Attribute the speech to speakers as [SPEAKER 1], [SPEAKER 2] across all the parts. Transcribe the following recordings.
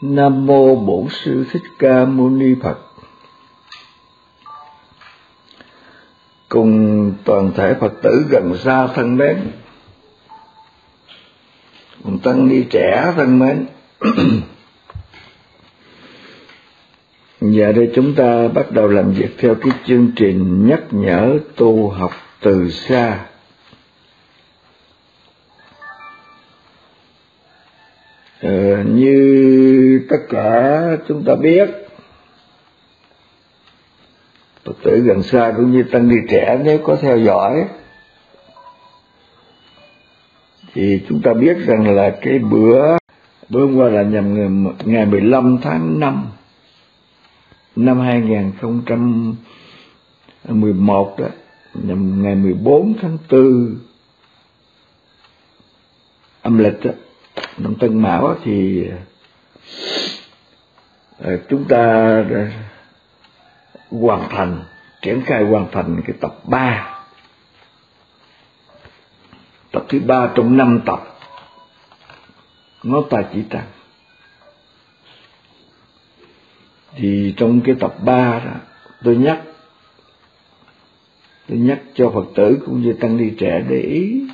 [SPEAKER 1] Nam mô Bổn sư Thích Ca Mâu Ni Phật. Cùng toàn thể Phật tử gần xa thân mến. Cùng tăng ni trẻ thân mến. Giờ đây chúng ta bắt đầu làm việc theo cái chương trình nhắc nhở tu học từ xa. Ờ, như tất cả chúng ta biết. Phật tử gần xa cũng như tăng ni trẻ nếu có theo dõi. Thì chúng ta biết rằng là cái bữa bữa hôm qua là nhằm ngày, ngày 15 tháng 5 năm 2011 đó nhằm ngày 14 tháng 4 âm lịch đó năm Tân Mão thì Ờ, chúng ta hoàn thành, triển khai hoàn thành cái tập 3 tập thứ ba trong năm tập. Nó ta chỉ tăng thì trong cái tập 3 đó, tôi nhắc tôi nhắc cho Phật tử cũng như tăng ni trẻ để ý.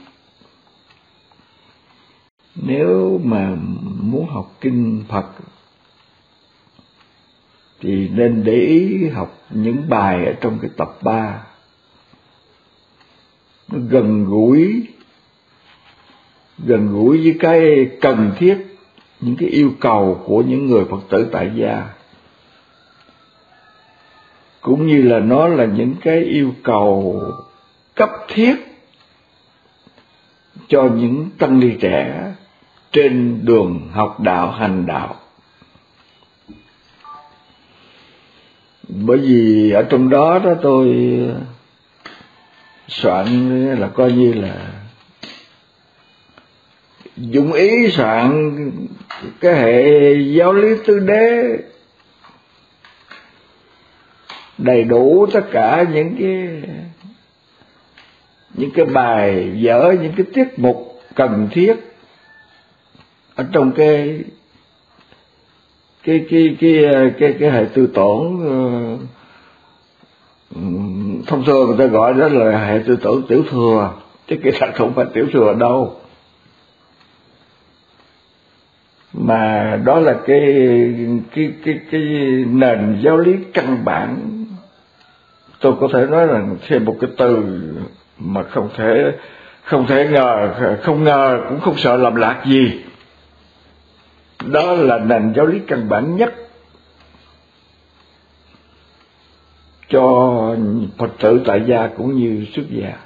[SPEAKER 1] Nếu mà muốn học kinh Phật, thì nên để ý học những bài ở trong cái tập 3 nó gần gũi gần gũi với cái cần thiết, những cái yêu cầu của những người Phật tử tại gia. Cũng như là nó là những cái yêu cầu cấp thiết cho những tăng ni trẻ trên đường học đạo hành đạo. Bởi vì ở trong đó đó tôi soạn là coi như là dụng ý soạn cái hệ giáo lý tư đế, đầy đủ tất cả những cái những cái bài vở, những cái tiết mục cần thiết ở trong cái cái cái cái cái cái hệ tư tưởng ờ, ừ, thông thường người ta gọi đó là hệ tư tưởng tiểu thừa, chứ kỳ thật không phải tiểu thừa đâu. Mà đó là cái cái cái cái nền giáo lý căn bản. Tôi có thể nói rằng thêm một cái từ mà không thể không thể ngờ, không ngờ cũng không sợ làm lạc gì đó là nền giáo lý căn bản nhất cho phật tử tại gia cũng như xuất gia.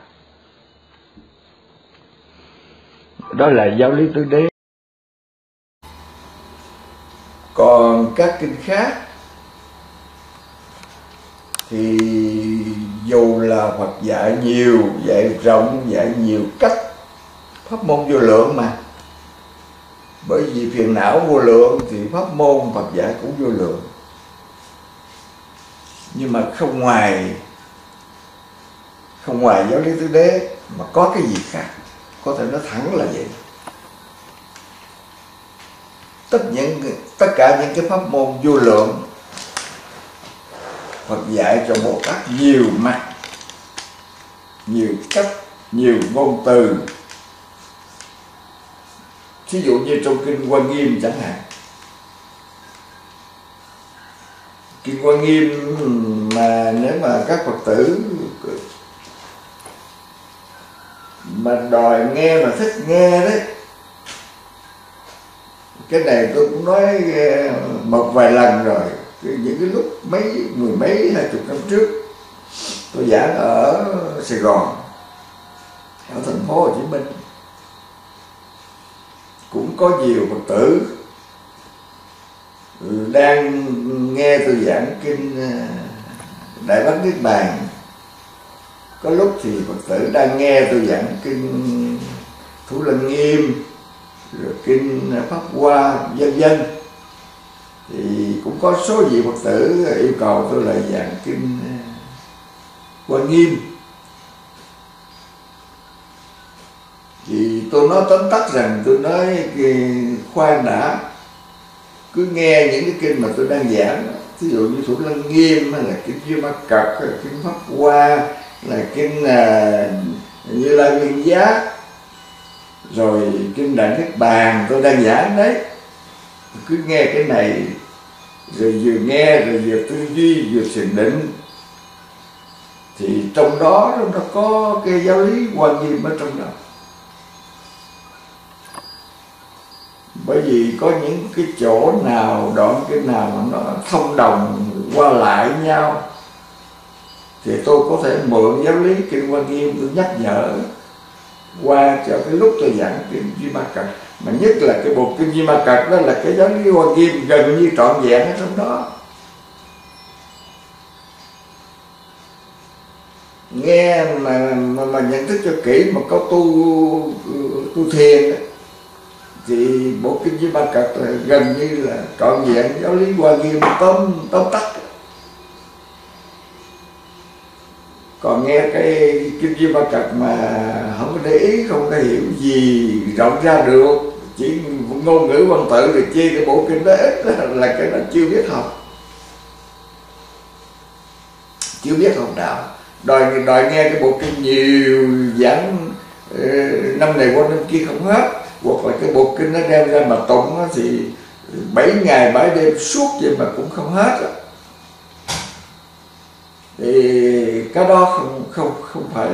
[SPEAKER 1] Đó là giáo lý tứ đế. Còn các kinh khác thì dù là Phật dạy nhiều, dạy rộng, dạy nhiều cách pháp môn vô lượng mà bởi vì phiền não vô lượng thì pháp môn Phật dạy cũng vô lượng. Nhưng mà không ngoài không ngoài giáo lý tứ đế, mà có cái gì khác, có thể nói thẳng là vậy. Tất những tất cả những cái pháp môn vô lượng, Phật dạy cho Bồ Tát nhiều mặt, nhiều cách, nhiều ngôn từ thí dụ như trong kinh Quan Nghiêm chẳng hạn. Kinh Quan Nghiêm mà nếu mà các Phật tử mà đòi nghe mà thích nghe đấy, cái này tôi cũng nói ờ, một vài lần rồi. Những cái lúc mấy, mười mấy, hai chục năm trước, tôi giảng ở Sài Gòn, ở thành phố Hồ Chí Minh cũng có nhiều phật tử ừ, đang nghe tôi giảng kinh ờ, đại bát niết bàn. Có lúc thì phật tử đang nghe tôi giảng kinh thủ lăng nghiêm, rồi kinh pháp hoa, vân vân. Thì cũng có số vị phật tử yêu cầu tôi lại giảng kinh ờ, quan nghiêm. Thì tôi nói tóm tắt rằng tôi nói khoan đã cứ nghe những cái kinh mà tôi đang giảng ví dụ như thủ lăng nghiêm hay là kinh duy ma cật hay là kinh pháp hoa là kinh à, như la nguyên giác rồi kinh đại niết bàn tôi đang giảng đấy. Cứ nghe cái này rồi vừa nghe rồi vừa tư duy vừa thiền định. Thì trong đó nó có cái giáo lý quan nghiêm ở trong đó. Bởi vì có những cái chỗ nào đoạn cái nào mà nó thông đồng qua lại nhau thì tôi có thể mượn giáo lý kinh quan nghiêm tôi nhắc nhở qua cho cái lúc tôi giảng kinh Duy Ma Cật. Mà nhất là cái bộ kinh Duy Ma Cật đó là cái giáo lý quan nghiêm gần như trọn vẹn ở trong đó. Nghe mà mà, mà nhận thức cho kỹ mà có tu tu thiền thì bộ kinh với ba Cật là gần như là trọn vẹn. Giáo lý Hoa Nghiêm tóm tóm tắt. Còn nghe cái kinh với ba Cật mà không có để ý, không có hiểu gì, rộng ra được. Chỉ ngôn ngữ văn tự rồi chia cái bộ kinh đó ít là cái nó chưa biết học. Chưa biết học đạo. Đòi đòi nghe cái bộ kinh nhiều giảng ờ, năm này qua năm kia không hết hoặc là cái bộ kinh nó đem ra mà tụng thì bảy ngày, bảy đêm suốt vậy mà cũng không hết thì cái đó không không không phải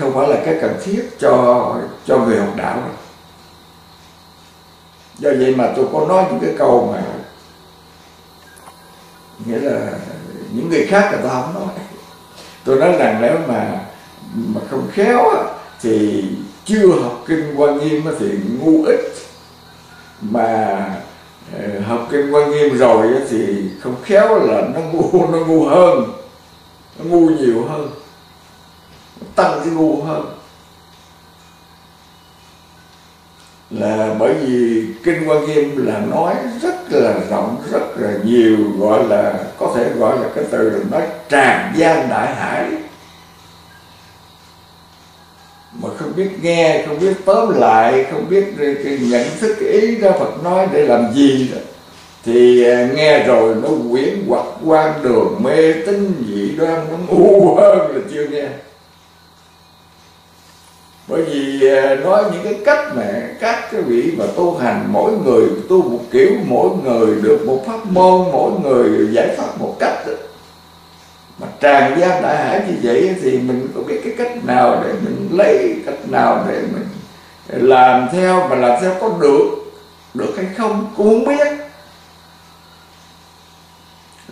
[SPEAKER 1] không phải là cái cần thiết cho cho người học đạo đâu. do vậy mà tôi có nói những cái câu mà nghĩa là những người khác người ta không nói tôi nói rằng nếu mà mà không khéo thì chưa học kinh quan nghiêm thì ngu ít. Mà ờ, học kinh quan nghiêm rồi thì không khéo là nó ngu nó ngu hơn. Nó ngu nhiều hơn. Tăng cái ngu hơn. Là bởi vì kinh quan nghiêm là nói rất là rộng, rất là nhiều, gọi là, có thể gọi là cái từ là nói tràn gian đại hải mà không biết nghe, không biết tóm lại, không biết nhận thức ý ra Phật nói để làm gì đó. Thì à, nghe rồi nó quyển hoặc quan đường, mê tín dị đoan, nó ngu hơn là chưa nghe. Bởi vì à, nói những cái cách mà các cái vị mà tu hành, mỗi người tu một kiểu, mỗi người được một pháp môn, mỗi người giải thoát một cách đó. Mà tràn gian đại hải như vậy thì mình có biết cái cách nào để mình lấy cách nào để mình làm theo mà làm theo có được được hay không cũng không biết.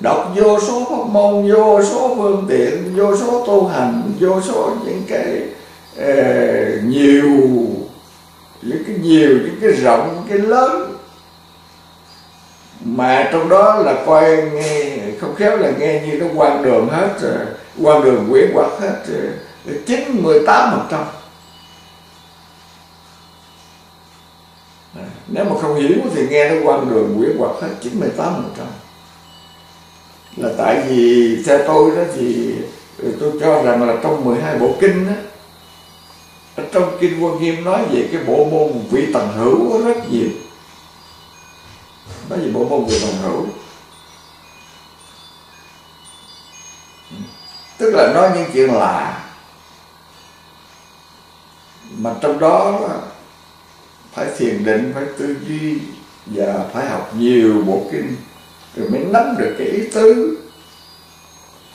[SPEAKER 1] Đọc vô số pháp môn vô số phương tiện vô số tu hành vô số những cái uh, nhiều những cái nhiều những cái rộng những cái lớn. Mà trong đó là coi nghe không khéo là nghe như nó quan đường hết ờ, quan đường quyển quạt hết ờ, chín mười tám phần trăm. Nếu mà không hiểu thì nghe nó quan đường quyển hoặc hết chín mươi tám phần trăm. Là tại vì theo tôi đó thì tôi cho rằng là trong 12 bộ kinh đó, ở trong kinh quan nghiêm nói về cái bộ môn vị tần hữu rất nhiều. Nói về bộ môn vị tần hữu. Tức là nói những chuyện lạ mà trong đó là phải thiền định, phải tư duy và phải học nhiều bộ kinh rồi mới nắm được cái ý tứ.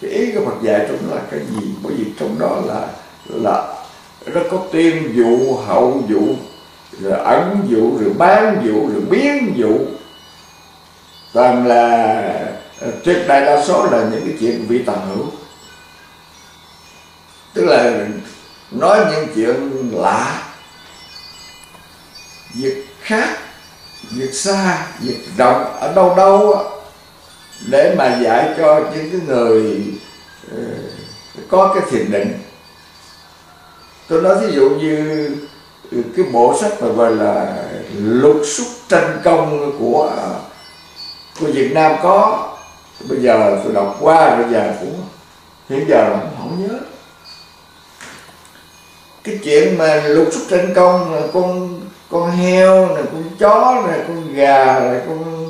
[SPEAKER 1] Cái ý của Phật dạy trong đó là cái gì? Bởi vì trong đó là là nó có tiên dụ hậu dụ rồi ẩn dụ rồi bán dụ rồi biến dụ toàn là tuyệt đại đa số là những cái chuyện vị tần hữu. Tức là nói những chuyện lạ. Việc khác, việc xa, việc rộng ở đâu đâu để mà dạy cho những cái người ờ, có cái thiền định. Tôi nói ví dụ như ừ, cái bộ sách mà gọi là lục xúc tranh công của của Việt Nam có. Bây giờ tôi đọc qua, bây giờ cũng, hiện giờ là không nhớ cái chuyện mà lục xúc thành công là con con heo này con chó này con gà này con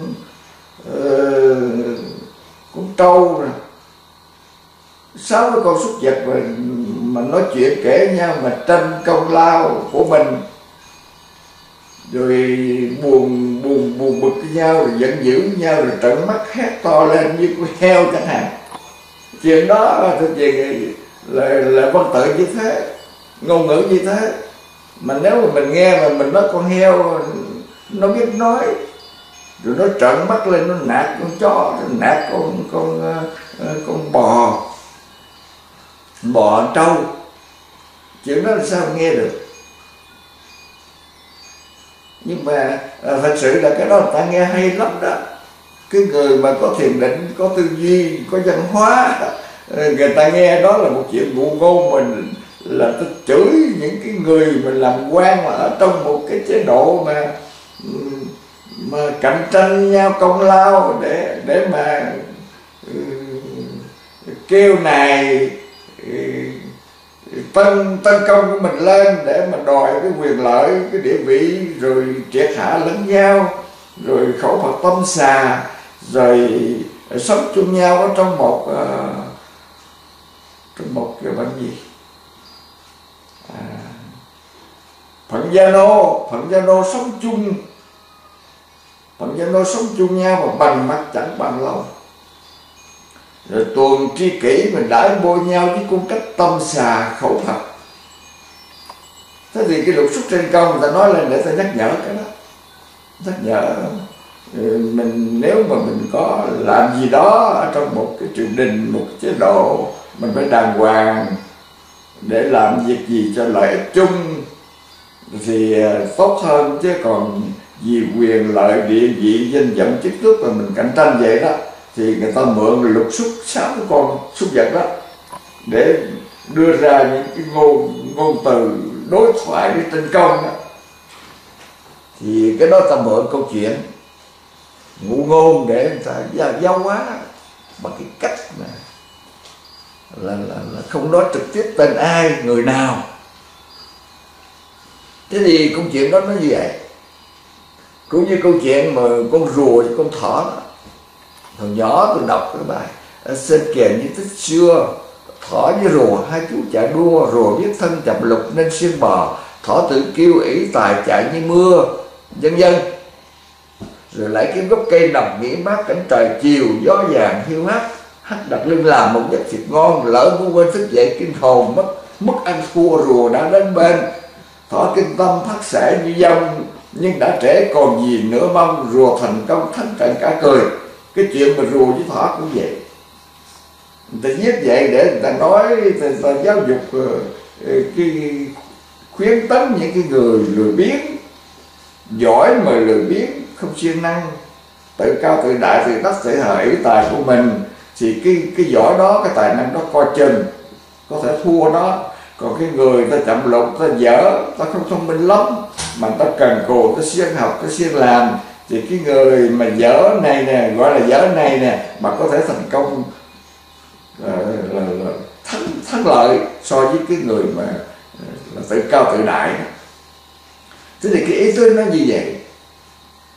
[SPEAKER 1] uh, con trâu này. Sáu cái con súc vật mà, mà nói chuyện kể nhau mà tranh công lao của mình. Rồi buồn buồn buồn bực với nhau rồi giận dữ với nhau rồi trợn mắt hét to lên như con heo chẳng hạn. Chuyện đó thực chuyện là là văn tự như thế ngôn ngữ như thế. Mà nếu mà mình nghe mà mình nói con heo, nó biết nói, rồi nó trợn mắt lên, nó nạt con chó, nó nạt con con ờ, ờ, con bò. Bò trâu. Chuyện đó là sao nghe được? Nhưng mà à, thật sự là cái đó người ta nghe hay lắm đó. Cái người mà có thiền định, có tư duy, có văn hóa ờ, người ta nghe đó là một chuyện ngụ ngôn mình là ta chửi những cái người mà làm quan mà ở trong một cái chế độ mà mà cạnh tranh nhau công lao để để mà uh, kêu này ừ, tân tân công của mình lên để mà đòi cái quyền lợi cái địa vị rồi triệt hạ lẫn nhau rồi khẩu phật tâm xà rồi sống chung nhau ở trong một uh, trong một cái bệnh gì à, phận gia nô phận gia nô sống chung. Phận gia nô sống chung nhau mà bằng mặt chẳng bằng lòng. Rồi tuần tri kỷ mình đãi bôi nhau với cung cách tâm xà khẩu thật. thế thì cái lục xuất trên công người ta nói lên để ta nhắc nhở cái đó. Nhắc nhở ừ, mình nếu mà mình có làm gì đó ở trong một cái triều đình, một chế độ, mình phải đàng hoàng để làm việc gì cho lợi ích chung thì à, tốt hơn chứ còn vì quyền lợi địa vị danh vọng chức tước mà mình cạnh tranh vậy đó thì người ta mượn lục xúc sáu con xúc vật đó để đưa ra những cái ngôn ngôn từ đối thoại với tinh công đó. Thì cái đó ta mượn câu chuyện ngụ ngôn để người ta giao, giao hóa bằng cái cách mà là, là, là không nói trực tiếp tên ai người nào thế thì câu chuyện đó nó như vậy. Cũng như câu chuyện mà con rùa với con thỏ đó. Thằng nhỏ tôi đọc cái bài ờ, xin kể như tích xưa, thỏ với rùa, hai chú chạy đua, rùa biết thân chậm lục nên xuyên bò, thỏ tự kêu ý tài chạy như mưa. Dân dân rồi lại kiếm gốc cây nằm nghỉ mát cảnh trời, chiều gió vàng hiu hắt hắt đặt lưng làm một giấc thịt ngon, lỡ ngu quên thức dậy kinh hồn mất mất ăn thua rùa đã đến bên thọ kinh tâm thắt sẻ như dông nhưng đã trễ còn gì nữa mong rùa thành công thánh trận cả cười. Cái chuyện mà rùa với thỏ cũng vậy. Người ta viết vậy để người ta nói người ta, giáo dục ờ, ờ, cái khuyến tấn những cái người lười biếng. Giỏi mà lười biếng không siêng năng. Tự cao tự đại tự đắc thể hở tài của mình. Thì cái cái giỏi đó cái tài năng đó coi chừng có thể thua nó còn cái người ta chậm lục ta dở ta không thông minh lắm mà ta cần cù ta siêng học ta siêng làm. Thì cái người mà dở này nè gọi là dở này nè mà có thể thành công là, là, là thắng thắng lợi so với cái người mà ờ, là tự cao tự đại. Thế thì cái ý tôi nó như vậy.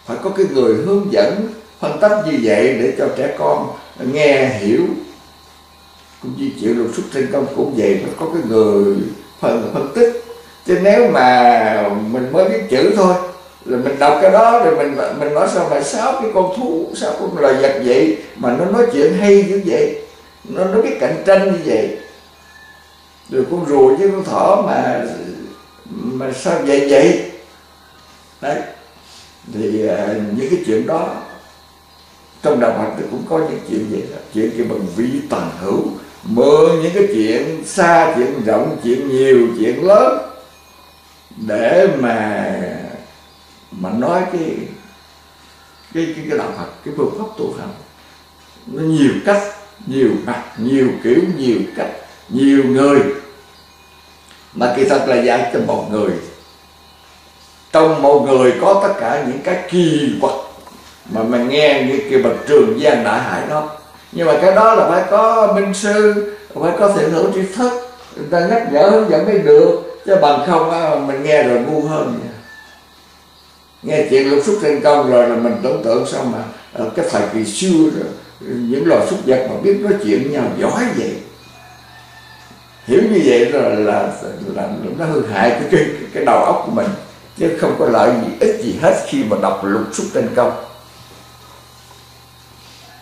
[SPEAKER 1] Phải có cái người hướng dẫn phân tích như vậy để cho trẻ con nghe hiểu cũng như chuyển lục xuất thành công cũng vậy nó có cái người phân phân tích. Chứ nếu mà mình mới biết chữ thôi rồi mình đọc cái đó rồi mình mình nói sao mà sáu cái con thú sáu con loài vật vậy mà nó nói chuyện hay như vậy nó nó biết cạnh tranh như vậy. Rồi con rùa với con thỏ mà mà sao vậy vậy? Đấy. Thì à, những cái chuyện đó trong đạo Phật thì cũng có những chuyện vậy đó. Chuyện kia bằng vi tàn hữu mượn những cái chuyện xa chuyện rộng chuyện nhiều chuyện lớn để mà mà nói cái cái cái, cái đạo Phật cái phương pháp tu hành. Nó nhiều cách nhiều mặt nhiều kiểu nhiều cách nhiều người. Mà kỳ thật là dạy cho một người. Trong một người có tất cả những cái kỳ vật mà mình nghe như kiểu bậc trường gian đại hải đó nhưng mà cái đó là phải có minh sư phải có thiện hữu tri thức. Người ta nhắc nhở hướng dẫn mới được. Chứ bằng không á, mình nghe rồi ngu hơn nghe chuyện lục xúc thành công rồi là mình tưởng tượng sao mà ở cái thời kỳ xưa rồi, những loài súc vật mà biết nói chuyện nhau giỏi vậy. Hiểu như vậy rồi là là, nó hư hại cái, cái cái đầu óc của mình. Chứ không có lợi gì ích gì hết khi mà đọc lục xúc thành công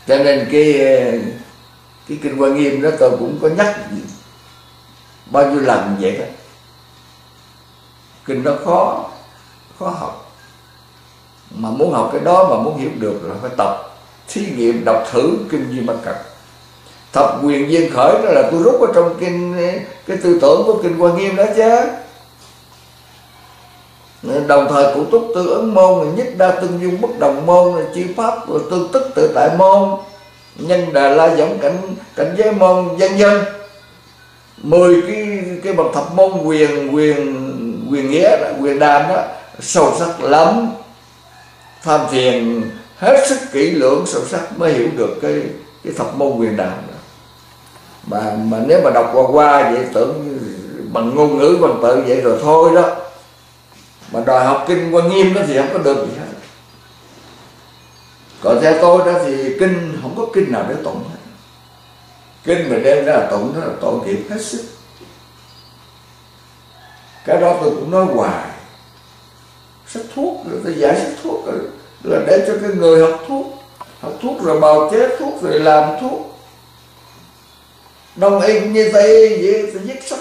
[SPEAKER 1] cho nên cái ờ, cái kinh quan nghiêm đó tôi cũng có nhắc bao nhiêu lần vậy đó. Kinh nó khó khó học. Mà muốn học cái đó mà muốn hiểu được là phải tập thí nghiệm, đọc thử kinh duy Mật cật thập quyền viên khởi đó là tôi rút ở trong kinh, cái tư tưởng của kinh quan nghiêm đó chứ đồng thời cụ túc tư ứng môn nhất đa tương dung bất đồng môn chi pháp rồi tương tức tự tại môn. Nhân đà la giống cảnh cảnh giới môn dân dân. Mười cái cái bậc thập môn quyền quyền quyền nghĩa đó, quyền đàm đó sâu sắc lắm. Tham thiền hết sức kỹ lưỡng sâu sắc mới hiểu được cái cái thập môn quyền đàm đó. Mà mà nếu mà đọc qua qua vậy tưởng bằng ngôn ngữ bằng tự vậy rồi thôi đó mà đòi học kinh qua nghiêm đó thì không có được gì hết. Còn theo tôi đó thì kinh không có kinh nào để tụng hết. Kinh mà đem ra là tụng đó là tội nghiệp hết sức. Cái đó tôi cũng nói hoài. Sách thuốc, rồi tôi giải sách thuốc rồi, là để cho cái người học thuốc. Học thuốc rồi bào chế thuốc rồi làm thuốc. Đông y cũng như tây y vậy tôi viết sách.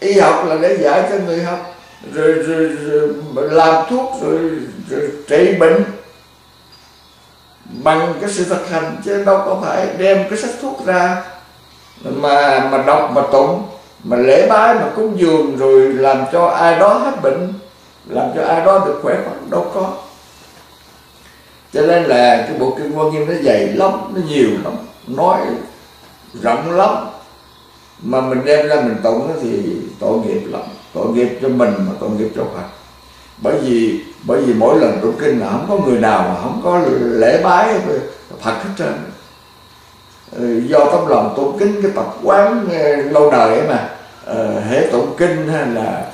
[SPEAKER 1] Y học là để giải cho người học rồi, rồi, rồi làm thuốc rồi, rồi trị bệnh bằng cái sự thực hành chứ đâu có phải đem cái sách thuốc ra mà mà đọc mà tụng mà lễ bái mà cúng dường rồi làm cho ai đó hết bệnh làm cho ai đó được khỏe khoắn đâu có. Cho nên là cái bộ kinh quan nghiêm nó dày lắm nó nhiều lắm nói rộng lắm. Mà mình đem ra mình tụng thì tội nghiệp lắm tội nghiệp cho mình mà tội nghiệp cho Phật. Bởi vì bởi vì mỗi lần tụng kinh là không có người nào mà không có lễ bái Phật hết trơn. Ừ, do tấm lòng tụng kinh cái tập quán ừ, lâu đời ấy mà uh, hễ tụng kinh hay là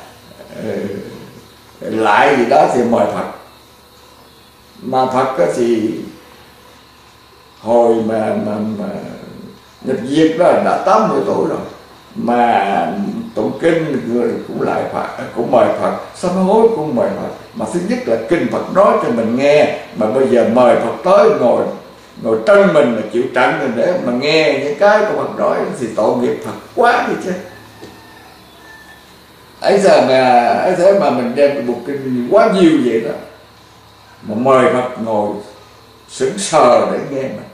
[SPEAKER 1] uh, lại gì đó thì mời Phật. Mà Phật thì hồi mà mà, mà nhập diệt đó đã 80 tuổi rồi. Mà tụng kinh người cũng lại Phật à, cũng mời Phật. Sám hối cũng mời Phật. Mà thứ nhất là kinh Phật nói cho mình nghe, mà bây giờ mời Phật tới ngồi ngồi chân mình mà chịu trận mình để mà nghe những cái của Phật nói thì tội nghiệp Phật quá đi chứ. Ấy giờ mà, ấy thế mà mình đem cái bộ kinh quá nhiều vậy đó, mà mời Phật ngồi sững sờ để nghe mình.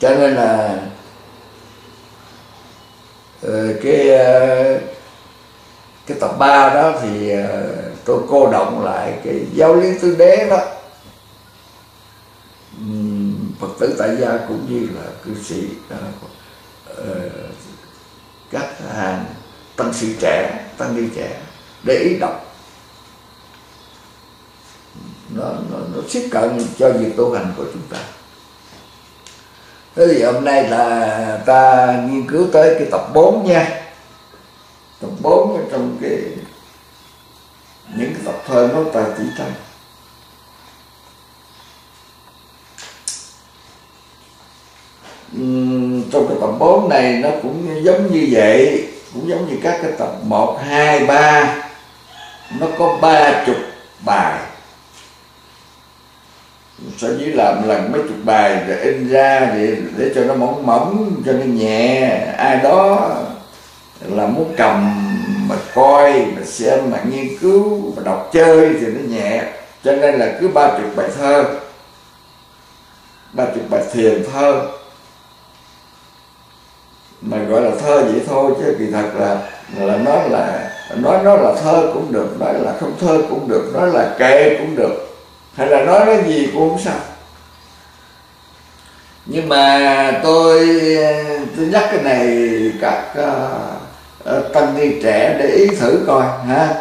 [SPEAKER 1] Cho nên là Ờ, cái ờ, cái tập 3 đó thì ờ, tôi cô động lại cái giáo lý tư đế đó. Phật tử tại gia cũng như là cư sĩ các hàng tăng sĩ trẻ tăng ni trẻ để ý đọc. Nó nó, nó siết cận cho việc tu hành của chúng ta thế thì hôm nay là ta nghiên cứu tới cái tập 4 nha. Tập 4 trong cái những cái tập thơ nó ta chỉ tranh trong cái tập 4 này nó cũng giống như vậy cũng giống như các cái tập 1, 2, 3 nó có ba chục bài sở dĩ làm lần mấy chục bài rồi in ra để, để cho nó mỏng mỏng cho nó nhẹ. Ai đó là muốn cầm mà coi mà xem mà nghiên cứu mà đọc chơi thì nó nhẹ. Cho nên là cứ ba chục bài thơ. Ba chục bài thiền thơ. Mà gọi là thơ vậy thôi chứ kỳ thật là là nó là nói nó là thơ cũng được nói là không thơ cũng được nói là kệ cũng được hay là nói cái gì cũng không sao. Nhưng mà tôi tôi nhắc cái này các uh, tăng ni trẻ để ý thử coi ha.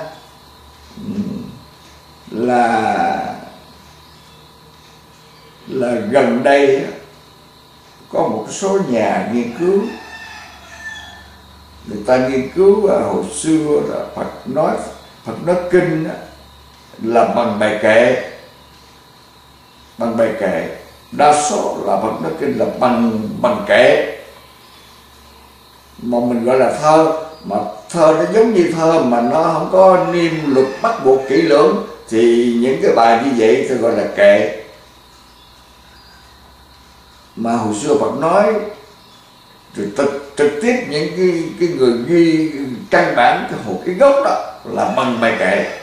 [SPEAKER 1] Là là gần đây có một số nhà nghiên cứu. Người ta nghiên cứu ờ, hồi xưa là Phật nói Phật nói kinh là bằng bài kệ bằng bài kệ đa số là Phật nói kinh là bằng bằng kệ mà mình gọi là thơ mà thơ nó giống như thơ mà nó không có niêm luật bắt buộc kỹ lưỡng thì những cái bài như vậy tôi gọi là kệ mà hồi xưa Phật nói thì trực, trực tiếp những cái, cái người ghi căn bản cái hồ cái gốc đó là bằng bài kệ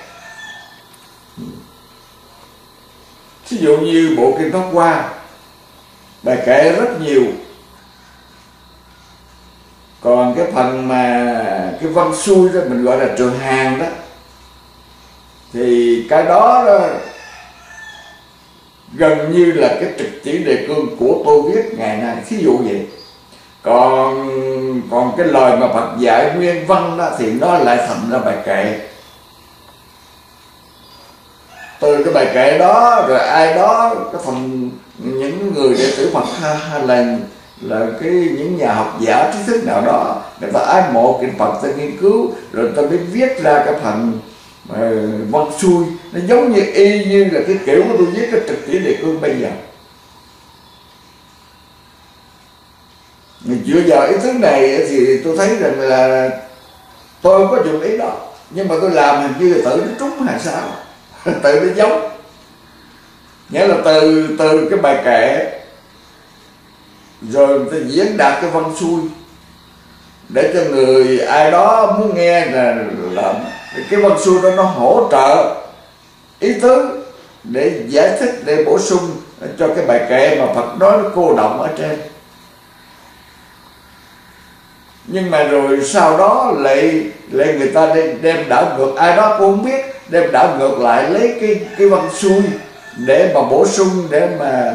[SPEAKER 1] ví dụ như bộ kinh pháp hoa bài kể rất nhiều. Còn cái phần mà cái văn xuôi đó mình gọi là trường hàng đó thì cái đó, đó gần như là cái trực chỉ đề cương của tôi viết ngày nay ví dụ vậy. Còn còn cái lời mà Phật dạy nguyên văn đó thì nó lại thành ra bài kệ từ cái bài kệ đó rồi ai đó cái phần những người đệ tử Phật ha là là cái những nhà học giả trí thức nào đó người ta ái mộ kinh Phật ta nghiên cứu rồi ta mới viết ra cái phần uh, văn xuôi. Nó giống như y như là cái kiểu của tôi viết cái trực chỉ đề cương bây giờ. Dựa vào ý thức này thì tôi thấy rằng là tôi không có dùng ý đó nhưng mà tôi làm hình như là tự nó trúng hay sao? tự nó giống. Nghĩa là từ từ cái bài kệ rồi người ta diễn đạt cái văn xuôi để cho người ai đó muốn nghe là, là cái văn xuôi đó nó hỗ trợ ý tứ để giải thích để bổ sung cho cái bài kệ mà Phật nói nó cô động ở trên. Nhưng mà rồi sau đó lại lại người ta đem, đảo ngược. Ai đó cũng không biết đem đảo ngược lại lấy cái cái văn xuôi để mà bổ sung để mà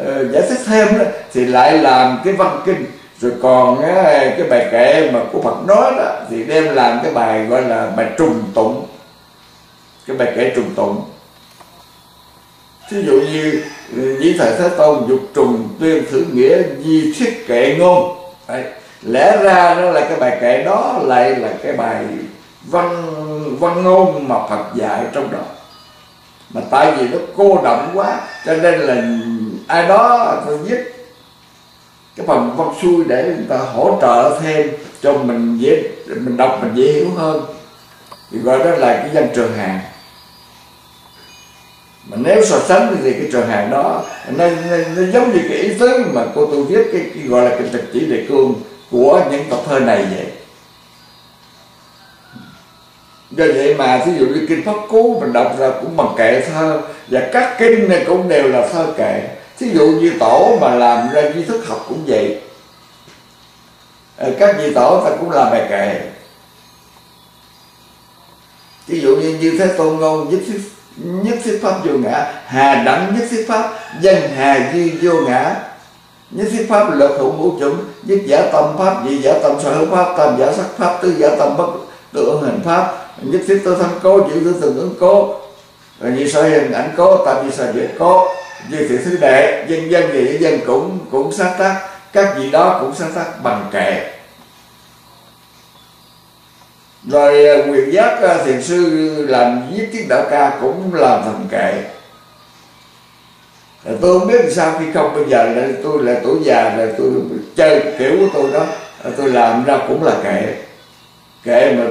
[SPEAKER 1] uh, giải thích thêm đó thì lại làm cái văn kinh. Rồi còn cái, cái bài kệ mà của Phật nói đó thì đem làm cái bài gọi là bài trùng tụng. Cái bài kệ trùng tụng. Thí dụ như ừ, Nhĩ thầy Thế Tôn dục trùng tuyên thử nghĩa di thiết kệ ngôn. Đấy lẽ ra nó là cái bài kệ đó lại là cái bài văn văn ngôn mà Phật dạy trong đó. Mà tại vì nó cô động quá cho nên là ai đó tôi viết cái phần văn xuôi để người ta hỗ trợ thêm cho mình dễ mình đọc mình dễ hiểu hơn. Thì gọi đó là cái danh trường hàng mà nếu so sánh thì cái trường hàng đó nó, nó, nó giống như cái ý tứ mà cô tôi viết cái, cái gọi là cái trật chỉ đề cương của những tập thơ này vậy do vậy mà ví dụ như kinh pháp cú mình đọc ra cũng bằng kệ thơ, và các kinh này cũng đều là thơ kệ. Thí dụ như tổ mà làm ra di thức học cũng vậy. Ờ, các vị tổ ta cũng làm bài kệ. Ví dụ như như thế tôn ngôn nhất thiết nhất thiết pháp vô ngã, hà đẳng nhất thiết pháp, danh hà duy vô ngã. Nhất thiết pháp lực hữu ngũ chủng, nhất giả tâm pháp, nhị giả tâm sở hữu pháp, tam giả sắc pháp, tứ giả tâm bất tự hình pháp nhất thiết tôi thân cố chịu tư từng ứng cố. Rồi như sở hình ảnh cố? Tam như sở việc cố? Như thị thứ đệ, dân dân gì dân cũng cũng sáng tác. Các gì đó cũng sáng tác bằng kệ. Rồi à, quyền giác à, thiền sư làm viết tiết đạo ca cũng làm thành kệ. Tôi không biết sao khi không bây giờ là tôi là tuổi già, là tôi chơi kiểu của tôi đó tôi làm ra cũng là kệ. Kệ mà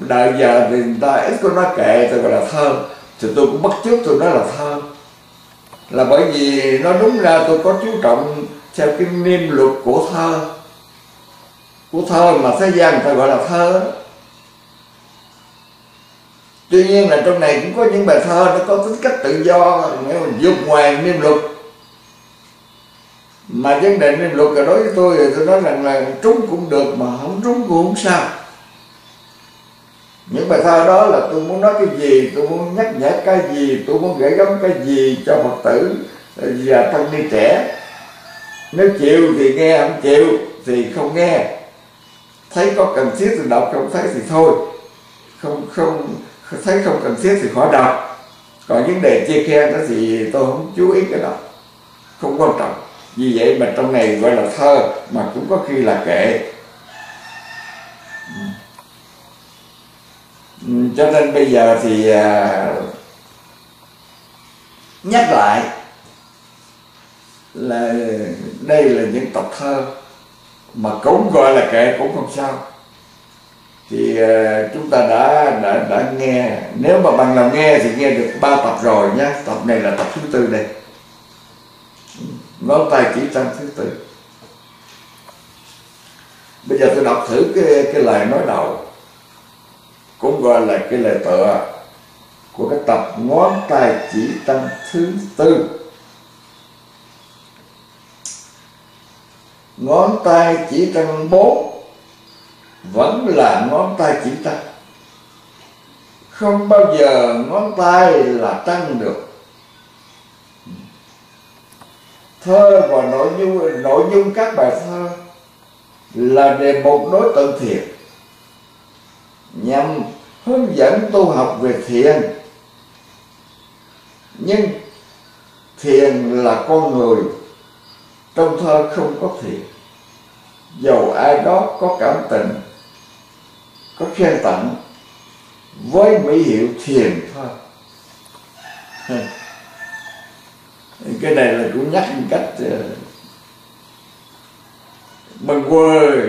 [SPEAKER 1] đời giờ thì người ta ít có nói kệ, tôi gọi là thơ. Thì tôi cũng bắt chước tôi nói là thơ. Là bởi vì nó đúng ra tôi có chú trọng theo cái niêm luật của thơ. Của thơ mà thế gian người ta gọi là thơ tuy nhiên là trong này cũng có những bài thơ nó có tính cách tự do vượt ngoài niêm luật. Mà vấn đề niêm luật là đối với tôi thì tôi nói rằng là trúng cũng được mà không trúng cũng không sao những bài thơ đó là tôi muốn nói cái gì, tôi muốn nhắc nhở cái gì, tôi muốn gửi gắm cái gì cho phật tử và thân niên trẻ. Nếu chịu thì nghe, không chịu thì không nghe. Thấy có cần thiết thì đọc, không thấy thì thôi. Không không, thấy không cần thiết thì khỏi đọc. Còn vấn đề chia khen đó thì tôi không chú ý cái đó. Không quan trọng. Vì vậy mà trong này gọi là thơ mà cũng có khi là kệ. Cho nên bây giờ thì à, nhắc lại là đây là những tập thơ mà cũng gọi là kệ cũng không sao. Thì à, chúng ta đã đã đã nghe. Nếu mà bằng lòng nghe thì nghe được ba tập rồi nhé. Tập này là tập thứ tư đây. Ngón tay chỉ trang thứ tư. Bây giờ tôi đọc thử cái cái lời nói đầu cũng gọi là cái lời tựa của cái tập ngón tay chỉ tăng thứ tư. Ngón tay chỉ tăng bốn vẫn là ngón tay chỉ tăng. Không bao giờ ngón tay là tăng được. Thơ và nội dung nội dung các bài thơ là đề mục đối tượng thiệt nhằm hướng dẫn tu học về thiền. Nhưng thiền là con người, trong thơ không có thiền. Dầu ai đó có cảm tình, có khen tặng, với mỹ hiệu thiền thôi cái này là cũng nhắc một cách ờ, bằng quê quơ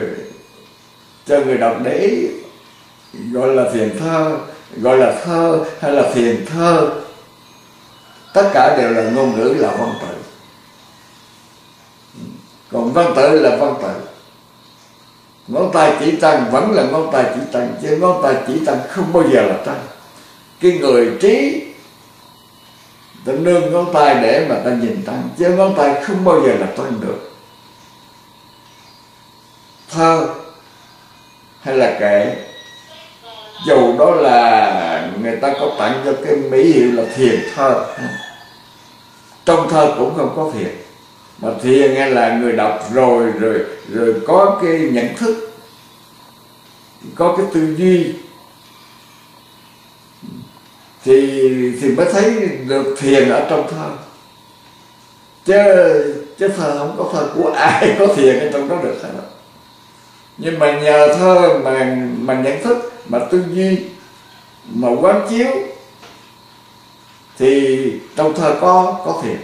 [SPEAKER 1] cho người đọc để ý gọi là thiền thơ, gọi là thơ hay là thiền thơ, tất cả đều là ngôn ngữ là văn tự. Còn văn tự là văn tự. Ngón tay chỉ tăng vẫn là ngón tay chỉ tăng, chứ ngón tay chỉ tăng không bao giờ là tăng. Cái người trí, ta nương ngón tay để mà ta nhìn tăng, chứ ngón tay không bao giờ là tăng được. Thơ hay là kệ dù đó là người ta có tặng cho cái mỹ hiệu là thiền thơ. Trong thơ cũng không có thiền. Mà thiền nghe là người đọc rồi rồi rồi có cái nhận thức, có cái tư duy. Thì thì mới thấy được thiền ở trong thơ. Chứ chứ thơ không có thơ của ai có thiền ở trong đó được hết. Nhưng mà nhờ thơ mà mà nhận thức mà tư duy mà quán chiếu thì trong thơ có có thiệt.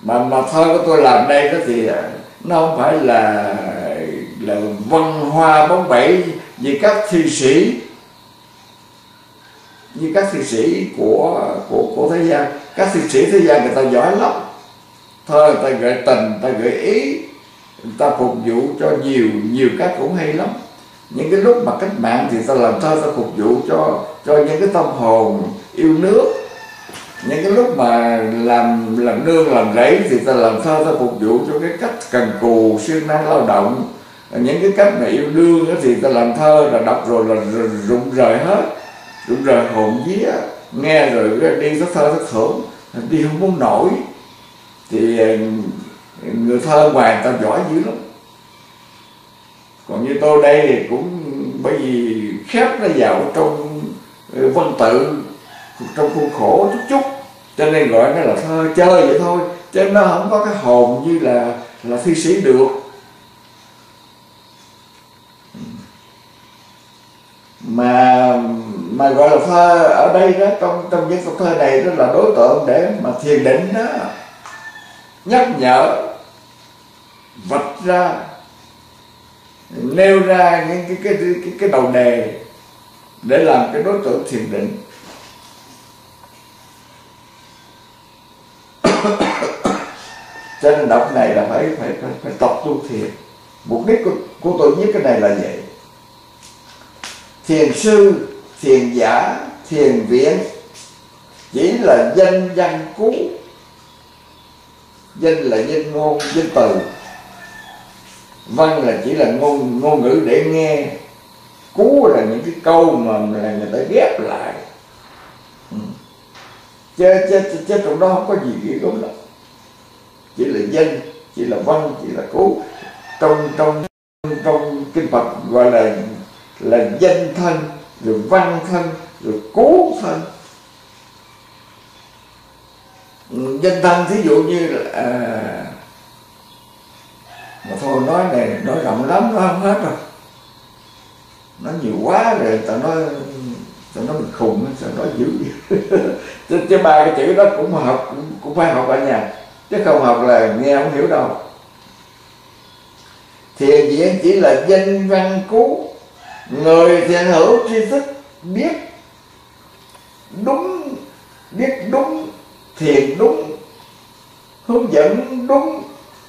[SPEAKER 1] Mà mà thơ của tôi làm đây đó thì nó không phải là là văn hoa bóng bẩy như các thi sĩ, như các thi sĩ của của của thế gian. Các thi sĩ thế gian người ta giỏi lắm. Thơ người ta gợi tình, người ta gợi ý, người ta phục vụ cho nhiều nhiều các cũng hay lắm những cái lúc mà cách mạng thì ta làm thơ ta phục vụ cho cho những cái tâm hồn yêu nước? Những cái lúc mà làm làm nương, làm rẫy thì ta làm thơ ta phục vụ cho cái cách cần cù siêng năng lao động? Những cái cách mà yêu đương thì ta làm thơ là đọc rồi là rụng rời hết, rụng rời hồn vía. Nghe rồi đi rất thơ thất thưởng, đi không muốn nổi. Thì ờ, người thơ ngoài ta giỏi dữ lắm còn như tôi đây thì cũng bởi vì khép nó vào trong ờ, văn tự, trong khuôn khổ chút chút. Cho nên gọi nó là thơ chơi vậy thôi, chứ nó không có cái hồn như là là thi sĩ được. Mà mà gọi là thơ ở đây đó, trong trong những câu thơ này đó là đối tượng để mà thiền định đó. Nhắc nhở, vạch ra nêu ra những cái cái cái, cái đầu đề để làm cái đối tượng thiền định. Cho nên đọc này là phải phải phải, phải tập tu thiền. Mục đích của, của tôi viết cái này là vậy. Thiền sư thiền giả thiền viện chỉ là danh văn cú danh là danh ngôn danh từ văn là chỉ là ngôn ngôn ngữ để nghe. Cú là những cái câu mà là người ta ghép lại. Ừ. Chứ, chứ, chứ, chứ trong đó không có gì ghê gớm đâu. Chỉ là danh chỉ là văn chỉ là cú. Trong trong trong kinh Phật gọi là là danh thân rồi văn thân rồi cú thân. Ừ, danh thân thí dụ như là à, mà thôi nói này nói rộng lắm nó không hết rồi nó nhiều quá rồi tao nói tao nói mình khùng tao nói dữ. Chứ, chứ ba cái chữ đó cũng học cũng, cũng phải học ở nhà. Chứ không học là nghe không hiểu đâu. Thiền viện chỉ là danh văn cú người thiền hữu tri thức biết đúng biết đúng thiền đúng hướng dẫn đúng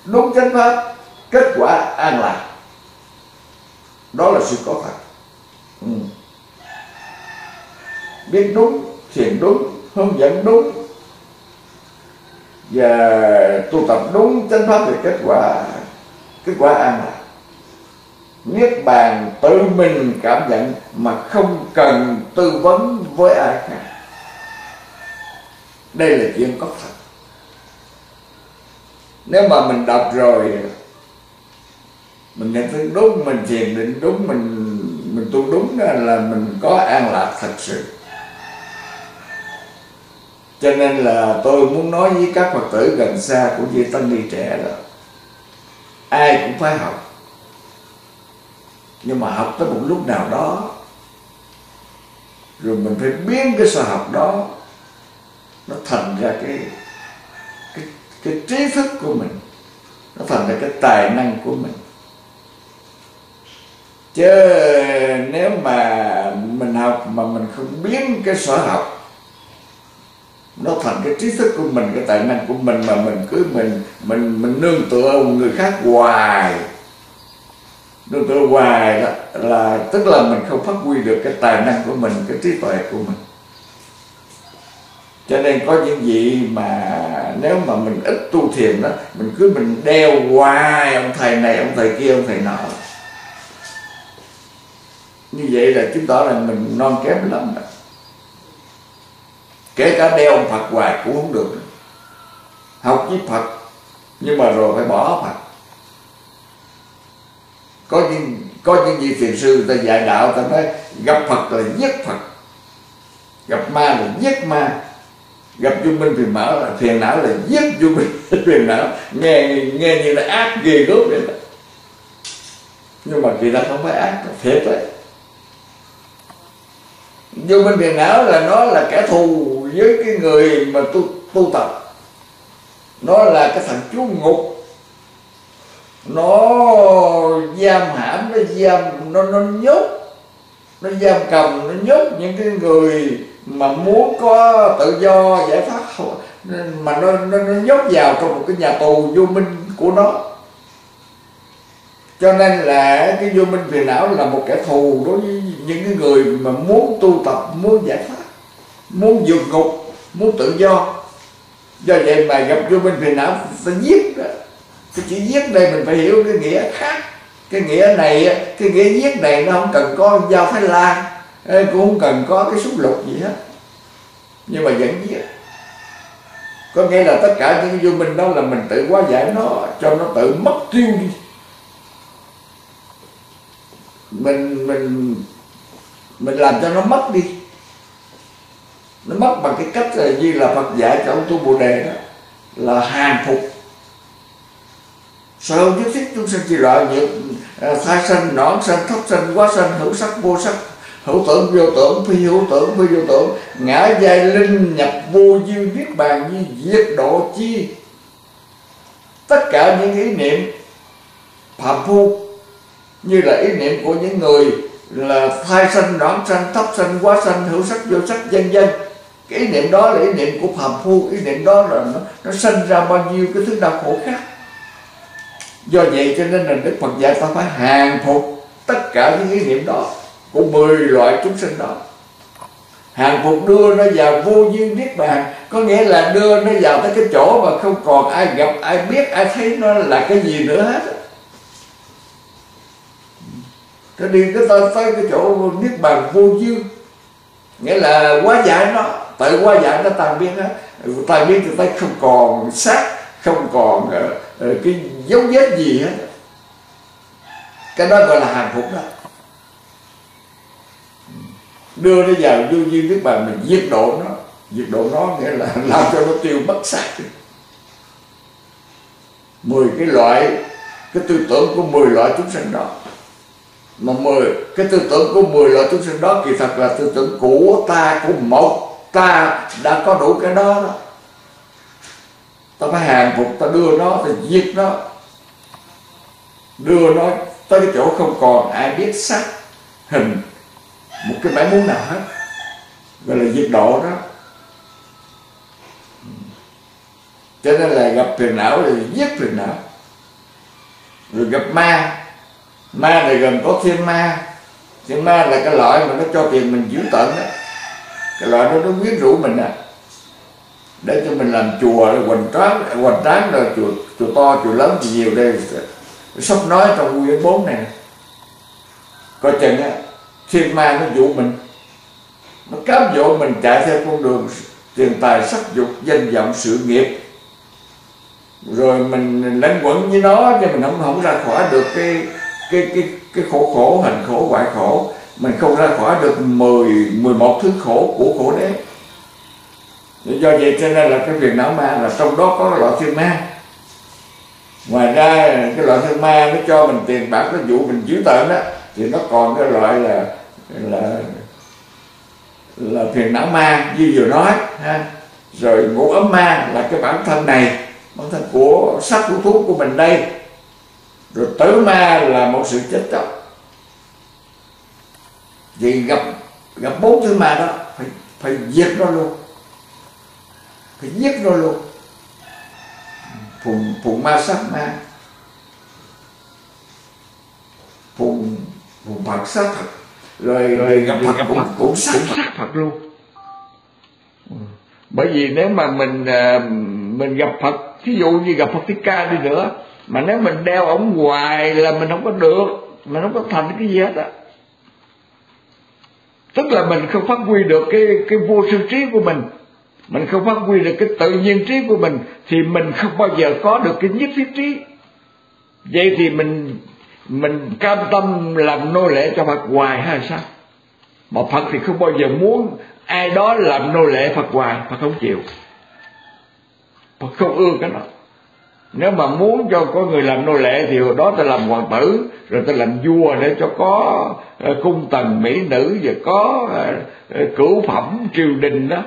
[SPEAKER 1] đúng chánh pháp kết quả an lạc. Đó là sự có thật. Ừ. biết đúng, thiền đúng, hướng dẫn đúng. Và tu tập đúng chánh pháp thì kết quả kết quả an lạc. Niết bàn tự mình cảm nhận mà không cần tư vấn với ai cả. đây là chuyện có thật. Nếu mà mình đọc rồi mình nhận thức đúng, mình thiền định đúng, mình mình tu đúng đó là mình có an lạc thật sự. Cho nên là tôi muốn nói với các phật tử gần xa cũng như tân ni trẻ đó ai cũng phải học. Nhưng mà học tới một lúc nào đó, rồi mình phải biến cái sở học đó, nó thành ra cái cái cái trí thức của mình, nó thành ra cái tài năng của mình chứ nếu mà mình học mà mình không biến cái sở học, nó thành cái trí thức của mình, cái tài năng của mình mà mình cứ mình mình mình nương tựa người khác hoài. Nương tựa hoài đó là, tức là mình không phát huy được cái tài năng của mình, cái trí tuệ của mình. Cho nên có những vị mà nếu mà mình ít tu thiền đó, mình cứ mình đeo hoài ông thầy này, ông thầy kia, ông thầy nọ như vậy là chứng tỏ là mình non kém lắm đó kể cả đeo ông Phật hoài cũng không được. Học với Phật, nhưng mà rồi phải bỏ Phật. Có những có những vị thiền sư người ta dạy đạo, ta nói gặp Phật là giết Phật, gặp ma là giết ma, gặp dung minh phiền não là phiền não là giết dung minh phiền não. Nghe nghe như là ác ghê gớm vậy đó. Nhưng mà kỳ ta không phải ác, thiệt đấy vô minh phiền não là nó là kẻ thù với cái người mà tu tu tập. Nó là cái thằng chú ngục. Nó giam hãm nó giam nó nó nhốt nó giam cầm nó nhốt những cái người mà muốn có tự do giải thoát mà nó, nó, nó nhốt vào trong một cái nhà tù vô minh của nó cho nên là cái vô minh phiền não là một kẻ thù đối với những cái người mà muốn tu tập, muốn giải thoát, muốn vượt ngục, muốn tự do. Do vậy mà gặp vô minh phiền não phải giết đó. Cái chữ giết đây mình phải hiểu cái nghĩa khác. Cái nghĩa này cái nghĩa giết này nó không cần có dao thái lan cũng không cần có cái súng lục gì hết. Nhưng mà vẫn giết. Có nghĩa là tất cả những vô minh đó là mình tự quá giải nó, cho nó tự mất tiêu đi mình mình mình làm cho nó mất đi. Nó mất bằng cái cách là như là Phật dạy cho ông tu Bồ Đề đó, là hàng phục. Sở hữu nhất thiết chúng sinh chỉ loại những thai à, sanh nõn sanh, thất sanh, quá sanh, hữu sắc, vô sắc, hữu tưởng, vô tưởng, phi hữu tưởng, phi vô tưởng. Ngã giai linh nhập vô dư niết bàn như diệt độ chi. Tất cả những ý niệm phạm phu như là ý niệm của những người là thai sanh nõn sanh thấp sanh quá sanh hữu sắc vô sắc dân dân cái ý niệm đó là ý niệm của phàm phu. Ý niệm đó là nó, nó sinh ra bao nhiêu cái thứ đau khổ khác. Do vậy cho nên là đức phật dạy ta phải hàng phục tất cả những ý niệm đó của 10 loại chúng sinh đó. Hàng phục đưa nó vào vô duyên niết bàn. Có nghĩa là đưa nó vào tới cái chỗ mà không còn ai gặp ai biết ai thấy nó là cái gì nữa hết nó đi cái ta tới cái chỗ niết bàn vô dư nghĩa là quá giải nó tại quá giải nó tan biến hết. Tan biến thì ta không còn xác không còn uh, cái dấu vết gì hết. Cái đó gọi là hàng phục đó. Đưa nó vào vô dư niết bàn mình giết độ nó. Diệt độ nó nghĩa là làm cho nó tiêu bất xác. Mười cái loại cái tư tưởng của mười loại chúng sinh đó mà mười, cái tư tưởng của mười loại chúng sinh đó kỳ thật là tư tưởng của ta của một. Ta đã có đủ cái đó đó. Ta phải hàng phục, ta đưa nó, ta giết nó. Đưa nó tới cái chỗ không còn, ai biết sắc hình, một cái mãi muốn nào hết. Gọi là diệt độ đó. Cho nên là gặp phiền não thì giết phiền não. Rồi gặp ma ma này gần có thiên ma. Thiên ma là cái loại mà nó cho tiền mình giữ tận đó. Cái loại đó nó quyến rũ mình à. Để cho mình làm chùa rồi hoành tráng hoành tráng rồi chùa chùa to, chùa lớn thì nhiều đây. Sắp nói trong nguyên bốn này coi chừng á, thiên ma nó dụ mình. Nó cám dỗ mình chạy theo con đường tiền tài sắc dục, danh vọng, sự nghiệp. Rồi mình lẫn quẩn với nó cho mình không không ra khỏi được cái cái cái cái khổ khổ, hành khổ, hoại khổ, mình không ra khỏi được 10 11 thứ khổ của khổ đế. Do vậy cho nên là cái việc não ma là trong đó có loại thiên ma. Ngoài ra, cái loại thiên ma nó cho mình tiền bạc nó dụ mình dữ tợn đó thì nó còn cái loại là là là phiền não ma, như vừa nói, ha. Rồi ngủ ấm ma là cái bản thân này, bản thân của sắc của thuốc của mình đây rồi tử ma là một sự chết chóc. Vì gặp gặp bốn thứ ma đó phải phải giết nó luôn. Phải giết nó luôn. Phùng phùng ma sát ma. Phùng phùng phật sát phật. Rồi, rồi gặp phật gặp cũng, cũng, cũng sát phật. sát phật luôn. Bởi vì nếu mà mình à, mình gặp phật thí dụ như gặp phật thích ca đi nữa mà nếu mình đeo ổng hoài là mình không có được, mình không có thành cái gì hết á. Tức là mình không phát huy được cái cái vô sư trí của mình. Mình không phát huy được cái tự nhiên trí của mình, thì mình không bao giờ có được cái nhất thiết trí. Vậy thì mình mình cam tâm làm nô lệ cho Phật hoài hay sao? Mà Phật thì không bao giờ muốn ai đó làm nô lệ Phật hoài, Phật không chịu. Phật không ưa cái đó nếu mà muốn cho có người làm nô lệ thì hồi đó ta làm hoàng tử rồi ta làm vua để cho có ờ, cung tần mỹ nữ và có ờ, ờ, cửu phẩm triều đình đó.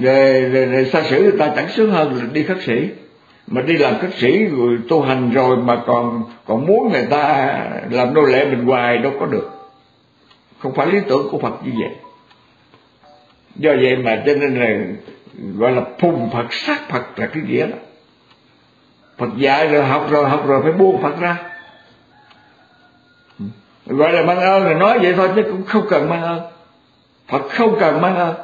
[SPEAKER 1] Rồi, rồi, rồi xa sử người ta chẳng sướng hơn là đi khất sĩ. Mà đi làm khất sĩ rồi tu hành rồi mà còn còn muốn người ta làm nô lệ mình hoài đâu có được. Không phải lý tưởng của phật như vậy. Do vậy mà cho nên là gọi là phùng phật sát phật là cái nghĩa đó. Phật dạy rồi học rồi học rồi phải buông phật ra. Ừ. Gọi là mang ơn là nói vậy thôi chứ cũng không cần mang ơn. Phật không cần mang ơn.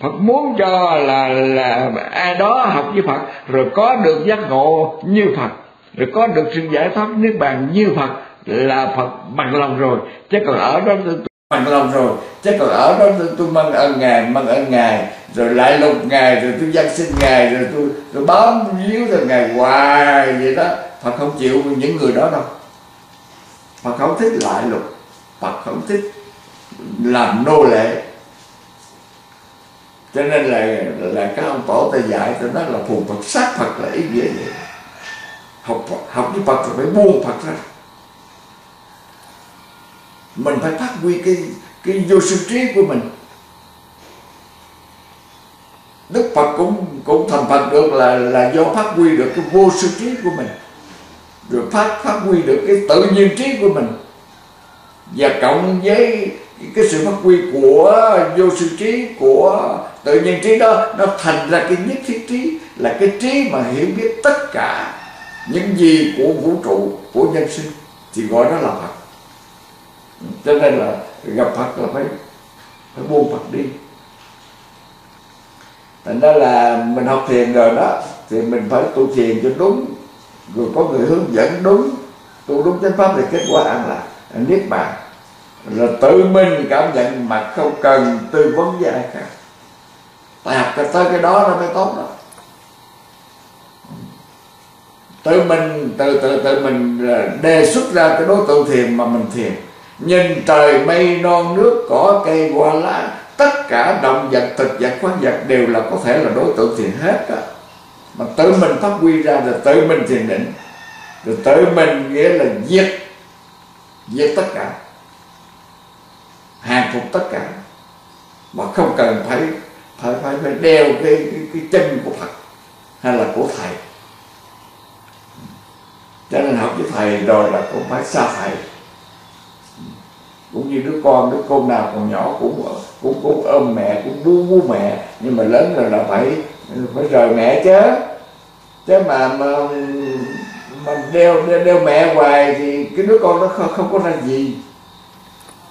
[SPEAKER 1] Phật muốn cho là là ai đó học với Phật rồi có được giác ngộ như Phật rồi có được sự giải thoát niết bàn như Phật là Phật bằng lòng rồi. Chứ còn ở đó tôi, bằng lòng rồi. Chứ còn ở đó tôi, tôi mang ơn ngài mang ơn ngài rồi lại lục ngài rồi tôi dân xin ngài rồi tôi tôi bám víu theo ngài hoài vậy đó. Phật không chịu những người đó đâu. Phật không thích lại lục. Phật không thích làm nô lệ. Cho nên là là các ông tổ ta dạy tôi nói là phù Phật sát Phật là ý nghĩa vậy. Học học với Phật rồi phải buông Phật ra. Mình phải phát huy cái cái vô sư trí của mình. Đức Phật cũng cũng thành Phật được là là do phát huy được cái vô sư trí của mình. Rồi phát phát huy được cái tự nhiên trí của mình. Và cộng với cái sự phát huy của vô sư trí, của tự nhiên trí đó, nó thành ra cái nhất thiết trí, là cái trí mà hiểu biết tất cả những gì của vũ trụ, của nhân sinh, thì gọi đó là phật. Cho nên là gặp phật là phải phải buông phật đi thành ra là mình học thiền rồi đó, thì mình phải tu thiền cho đúng. Rồi có người hướng dẫn đúng, tu đúng chánh pháp thì kết quả ăn là niết bàn. Là tự mình cảm nhận mà không cần, tư vấn với ai khác. Tại học cái tới cái đó nó mới tốt đó. Tự mình, tự tự tự mình ờ, đề xuất ra cái đối tượng thiền mà mình thiền. Nhìn trời mây non nước, cỏ cây hoa lá tất cả động vật thực vật khoáng vật đều là có thể là đối tượng thiền hết đó. Mà tự mình phát huy ra là tự mình thiền định. Rồi tự mình nghĩa là giết giết tất cả. Hàng phục tất cả. Mà không cần phải phải phải, phải đeo cái, cái cái chân của Phật hay là của thầy. Cho nên học với thầy rồi là cũng phải xa thầy cũng như đứa con đứa con nào còn nhỏ cũng cũng cũng ôm mẹ cũng bú bú mẹ. Nhưng mà lớn rồi là phải phải rời mẹ chứ. Chứ mà mà mà đeo đeo, đeo mẹ hoài thì cái đứa con nó không, không có ra gì.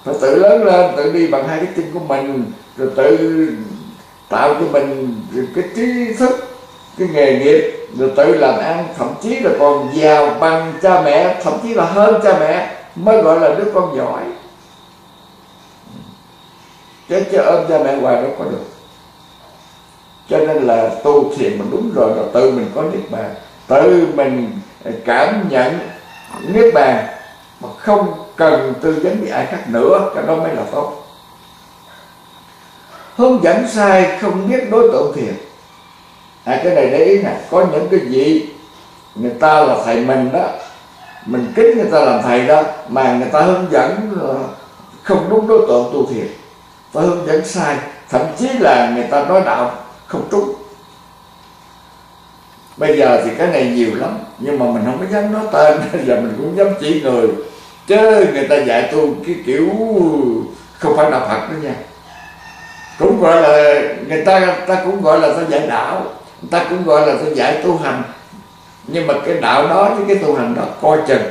[SPEAKER 1] Phải tự lớn lên tự đi bằng hai cái chân của mình rồi tự tạo cho mình cái trí thức cái nghề nghiệp rồi tự làm ăn. Thậm chí là còn giàu bằng cha mẹ thậm chí là hơn cha mẹ mới gọi là đứa con giỏi chứ chứ ôm cha mẹ hoài đâu có được. Cho nên là tu thiền mình đúng rồi là tự mình có niết bàn. Tự mình cảm nhận niết bàn mà không cần tư vấn với ai khác nữa cho đó mới là tốt. Hướng dẫn sai không biết đối tượng thiền. À, cái này để ý nè có những cái gì người ta là thầy mình đó mình kính người ta làm thầy đó mà người ta hướng dẫn không đúng đối tượng tu thiền ta hướng dẫn sai, thậm chí là người ta nói đạo không trúng. Bây giờ thì cái này nhiều lắm, nhưng mà mình không có dám nói tên giờ mình cũng dám chỉ người. Chứ người ta dạy tu cái kiểu không phải đạo Phật đó nha. Cũng gọi là người ta ta cũng gọi là ta dạy đạo người ta cũng gọi là ta dạy tu hành. Nhưng mà cái đạo đó với cái tu hành đó coi chừng.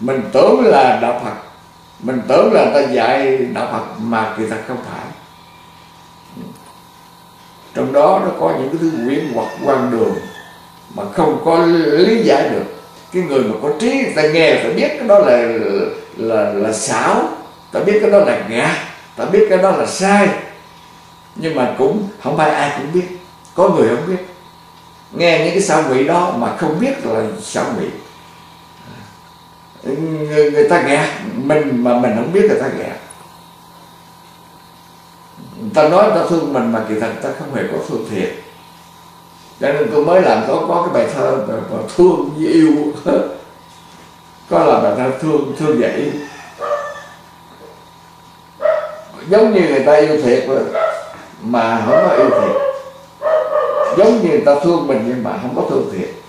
[SPEAKER 1] Mình tưởng là đạo Phật mình tưởng là ta dạy đạo Phật mà kỳ thật không phải. Trong đó nó có những cái thứ quyển hoặc quan đường mà không có lý giải được. Cái người mà có trí ta nghe ta biết cái đó là là là xảo ta biết cái đó là ngã, ta biết cái đó là sai. Nhưng mà cũng không phải ai cũng biết có người không biết. Nghe những cái sao vị đó mà không biết là sao vị người, người ta nghe mình mà mình không biết người ta nghe người ta nói người ta thương mình mà kỳ thật ta không hề có thương thiệt. Cho nên tôi mới làm có có cái bài thơ mà, mà thương với yêu. Có là bài thơ thương thương vậy. Giống như người ta yêu thiệt mà không có yêu thiệt. Giống như người ta thương mình nhưng mà không có thương thiệt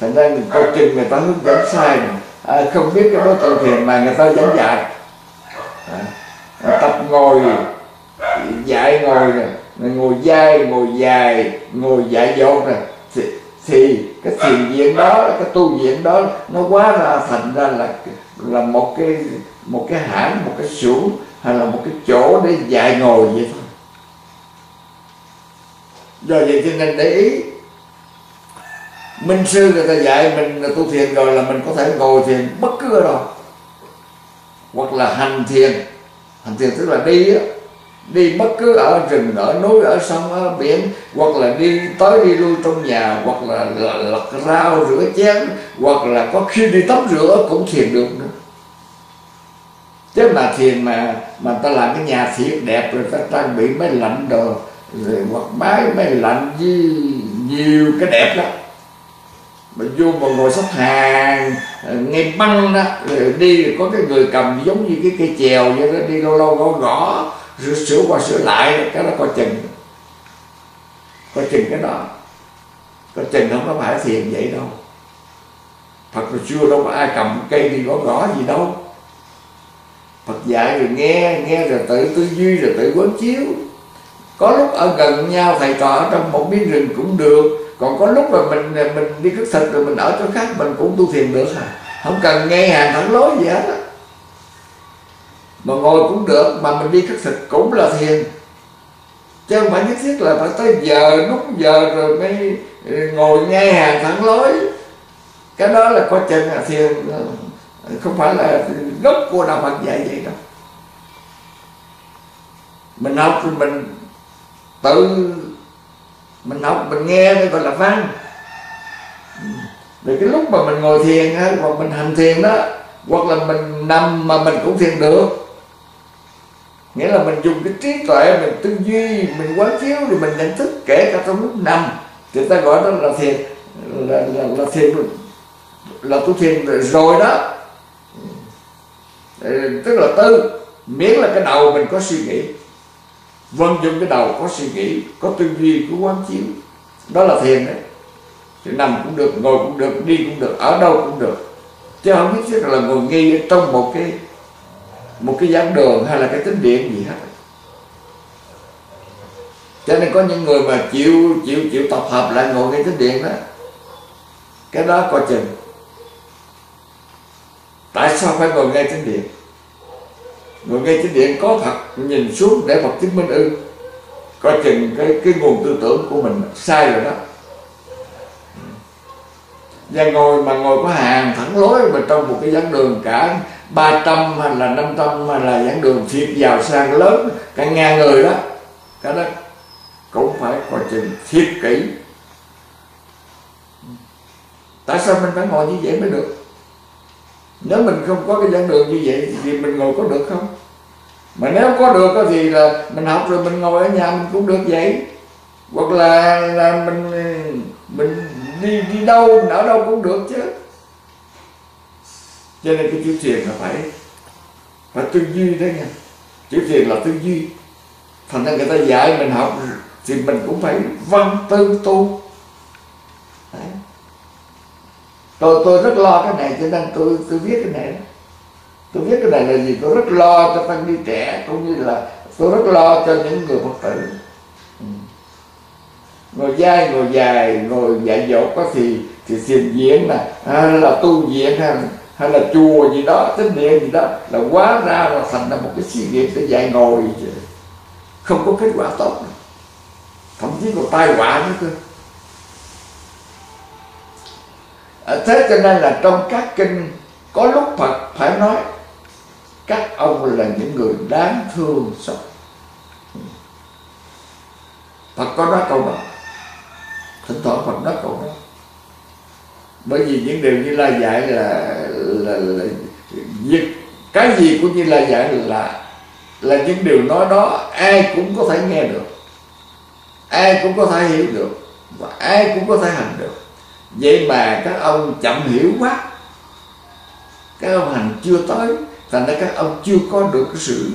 [SPEAKER 1] thành ra mình coi chừng người ta hướng dẫn sai. À, không biết cái đối tượng thiền mà người ta dẫn dạy. À, tập ngồi dạy ngồi nè. Ngồi dai ngồi dài ngồi dạy dột này thì, thì cái thiền viện đó cái tu viện đó nó quá ra thành ra là là một cái một cái hãng một cái xưởng hay là một cái chỗ để dạy ngồi vậy thôi. Do vậy cho nên để ý minh sư người ta dạy mình là tu thiền rồi là mình có thể ngồi thiền bất cứ ở đâu. Hoặc là hành thiền. Hành thiền tức là đi á. Đi bất cứ ở rừng, ở núi, ở sông, ở biển, hoặc là đi tới đi lui trong nhà, hoặc là lật rau, rửa chén, hoặc là có khi đi tắm rửa cũng thiền được nữa. Chứ mà thiền mà mà ta làm cái nhà thiệt đẹp rồi ta trang bị máy lạnh đồ, rồi hoặc máy máy lạnh với nhiều cái đẹp lắm mà vô mà ngồi sắp hàng ờ, nghe băng đó ờ, rồi đi có cái người cầm giống như cái cây chèo vậy đó, đi lâu lâu gõ gõ rồi sửa qua sửa lại, cái đó coi chừng. Coi chừng cái đó. Coi chừng không có phải thiền vậy đâu. Phật rồi chưa đâu có ai cầm cây đi gõ gõ gì đâu. Phật dạy rồi nghe nghe rồi tự tư duy rồi tự quán chiếu. Có lúc ở gần nhau, thầy trò ở trong một miếng rừng cũng được còn có lúc mà mình mình đi cất thực rồi mình ở chỗ khác, mình cũng tu thiền được à. Không cần nghe hàng thẳng lối gì hết á. Mà ngồi cũng được, mà mình đi cất thực cũng là thiền. Chứ không phải nhất thiết là phải tới giờ, đúng giờ rồi mới ờ, ngồi nghe hàng thẳng lối. Cái đó là có chân là thiền ờ, không phải là gốc của đạo Phật dạy vậy đâu. Mình học thì mình tự mình học mình nghe cái gọi là văn. Rồi cái lúc mà mình ngồi thiền hay hoặc mình hành thiền đó hoặc là mình nằm mà mình cũng thiền được. Nghĩa là mình dùng cái trí tuệ mình tư duy mình quán chiếu thì mình nhận thức kể cả trong lúc nằm. Thì ta gọi đó là thiền là là, là thiền là tu thiền rồi đó. Ờ, tức là tư miễn là cái đầu mình có suy nghĩ vận dụng cái đầu có suy nghĩ, có tư duy, có quán chiếu. Đó là thiền đấy. Thì nằm cũng được, ngồi cũng được, đi cũng được, ở đâu cũng được. Chứ không biết chắc là ngồi nghi trong một cái một cái giảng đường hay là cái tính điện gì hết. Cho nên có những người mà chịu chịu chịu tập hợp lại ngồi ngay tính điện đó. Cái đó coi chừng. Tại sao phải ngồi ngay tính điện ngồi ngay chính điện có thật, nhìn xuống để Phật chứng minh ư. Coi chừng cái cái nguồn tư tưởng của mình sai rồi đó. Và ngồi mà ngồi có hàng thẳng lối mà trong một cái giảng đường cả 300 hay là 500 hay là giảng đường thiệt giàu sang lớn, cả ngàn người đó. Cái đó. Cũng phải coi chừng thiết kỹ. Tại sao mình phải ngồi như vậy mới được? Nếu mình không có cái giảng đường như vậy, thì mình ngồi có được không? Mà nếu có được thì là mình học rồi mình ngồi ở nhà mình cũng được vậy. Hoặc là là mình mình đi đi đâu, mình ở đâu cũng được chứ. Cho nên cái chữ thiền là phải phải tư duy đấy nha. Chữ thiền là tư duy. Thành ra người ta dạy mình học thì mình cũng phải văn tư tu đấy tôi tôi rất lo cái này cho nên tôi tôi viết cái này tôi viết cái này là gì? Tôi rất lo cho tăng ni trẻ cũng như là tôi rất lo cho những người phật tử. Ừ. ngồi dai ngồi dài ngồi dạy dỗ có thì thì thiền diễn nè hay là tu diễn hay, hay là chùa gì đó tính địa gì đó là quá ra là thành ra một cái suy niệm để dạy ngồi chứ. Không có kết quả tốt. Thậm chí còn tai họa nữa cơ. Ờ, thế cho nên là trong các kinh có lúc Phật phải nói các ông là những người đáng thương xót. Phật có nói câu đó thỉnh thoảng Phật nói câu đó. Bởi vì những điều như la dạy là là, là, là cái gì cũng như la dạy là là những điều nói đó ai cũng có thể nghe được ai cũng có thể hiểu được và ai cũng có thể hành được vậy mà các ông chậm hiểu quá. Các ông hành chưa tới, thành ra các ông chưa có được cái sự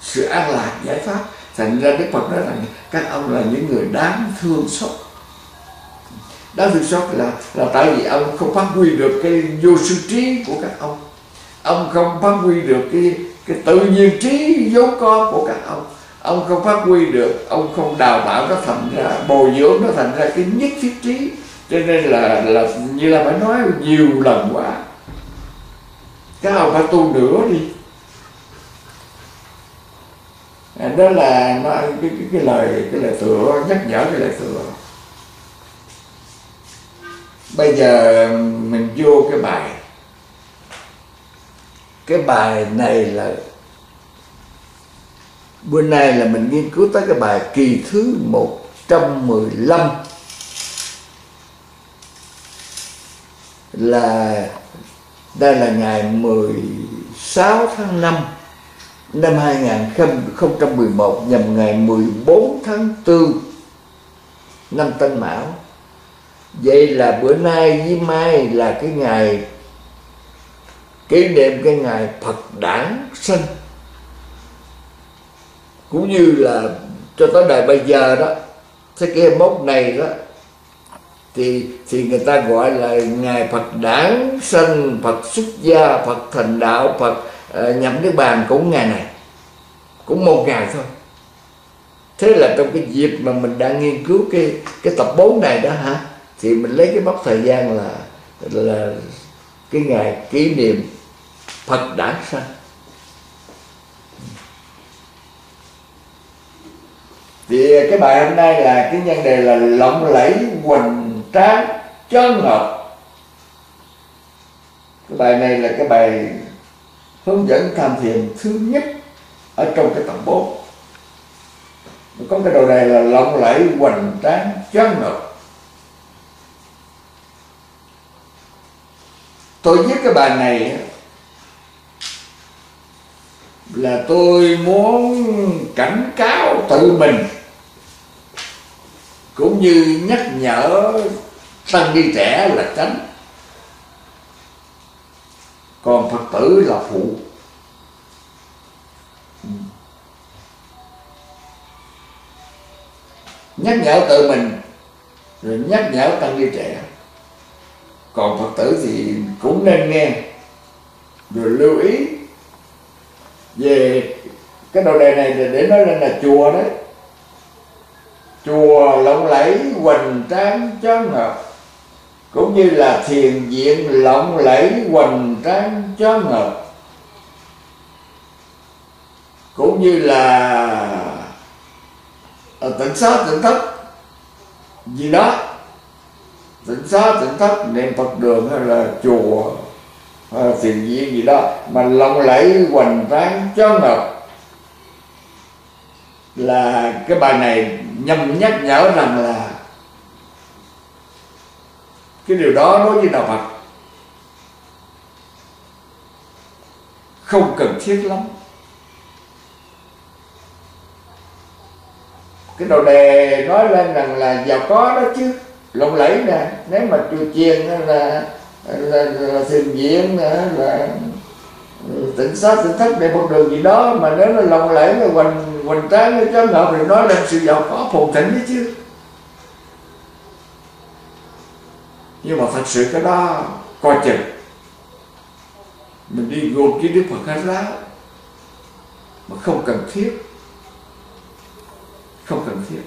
[SPEAKER 1] sự an lạc giải pháp. Thành ra đức phật nói rằng các ông là những người đáng thương xót. Đáng thương xót là là tại vì ông không phát huy được cái vô sư trí của các ông. Ông không phát huy được cái cái tự nhiên trí vốn có của các ông. Ông không phát huy được, ông không đào tạo nó thành ra, bồi dưỡng nó thành ra cái nhất thiết trí cho nên là là như là phải nói nhiều lần quá. Cái ông phải tu nữa đi. À, đó là nó, cái, cái, cái lời cái lời tựa nhắc nhở cái lời tựa. Bây giờ mình vô cái bài. Cái bài này là bữa nay là mình nghiên cứu tới cái bài kỳ thứ 115 là đây là ngày 16 tháng 5 năm 2011 nhằm ngày 14 tháng 4 năm Tân Mão. Vậy là bữa nay với mai là cái ngày kỷ niệm cái ngày Phật đản sinh cũng như là cho tới đời bây giờ đó, thế kỷ 21 này đó thì thì người ta gọi là ngài Phật đản sanh Phật xuất gia Phật thành đạo Phật uh, nhập niết bàn cũng ngày này. Cũng một ngày thôi. Thế là trong cái dịp mà mình đang nghiên cứu cái cái tập 4 này đó hả? Thì mình lấy cái mốc thời gian là là cái ngày kỷ niệm Phật đản sanh. Thì cái bài hôm nay là cái nhân đề là lộng lẫy hoành tráng chân ngợp cái bài này là cái bài hướng dẫn tham thiền thứ nhất ở trong cái tập 4 có cái đầu này là lộng lẫy hoành tráng chân ngợp tôi viết cái bài này là tôi muốn cảnh cáo tự mình, cũng như nhắc nhở tăng ni trẻ là tránh. Còn phật tử là phụ. Nhắc nhở tự mình, rồi nhắc nhở tăng ni trẻ. Còn phật tử thì cũng nên nghe, rồi lưu ý về cái đầu đề này để nói lên là chùa đấy. Chùa lộng lẫy, hoành tráng chóng ngợp cũng như là thiền viện lộng lẫy hoành tráng chó ngợp. Cũng như là ờ, tịnh xá tịnh thất, gì đó. Tịnh xá tịnh thất, niệm phật đường hay là chùa hay là thiền viện gì đó, mà lộng lẫy hoành tráng chó ngợp. Là cái bài này nhằm nhắc nhở rằng là cái điều đó đối với đạo Phật. Không cần thiết lắm. Cái đầu đề nói lên rằng là giàu có đó chứ. Lộng lẫy nè nếu mà chùa chiền là là, là, là thiền viện là tỉnh sát tỉnh thất để một đường gì đó mà nếu là lộng lẫy là hoành hoành tráng cái chó hợp thì nói lên sự giàu có phồn thịnh đấy chứ. Nhưng mà thật sự cái đó coi chừng. Mình đi gồm cái đức phật khai giáo mà không cần thiết. Không cần thiết.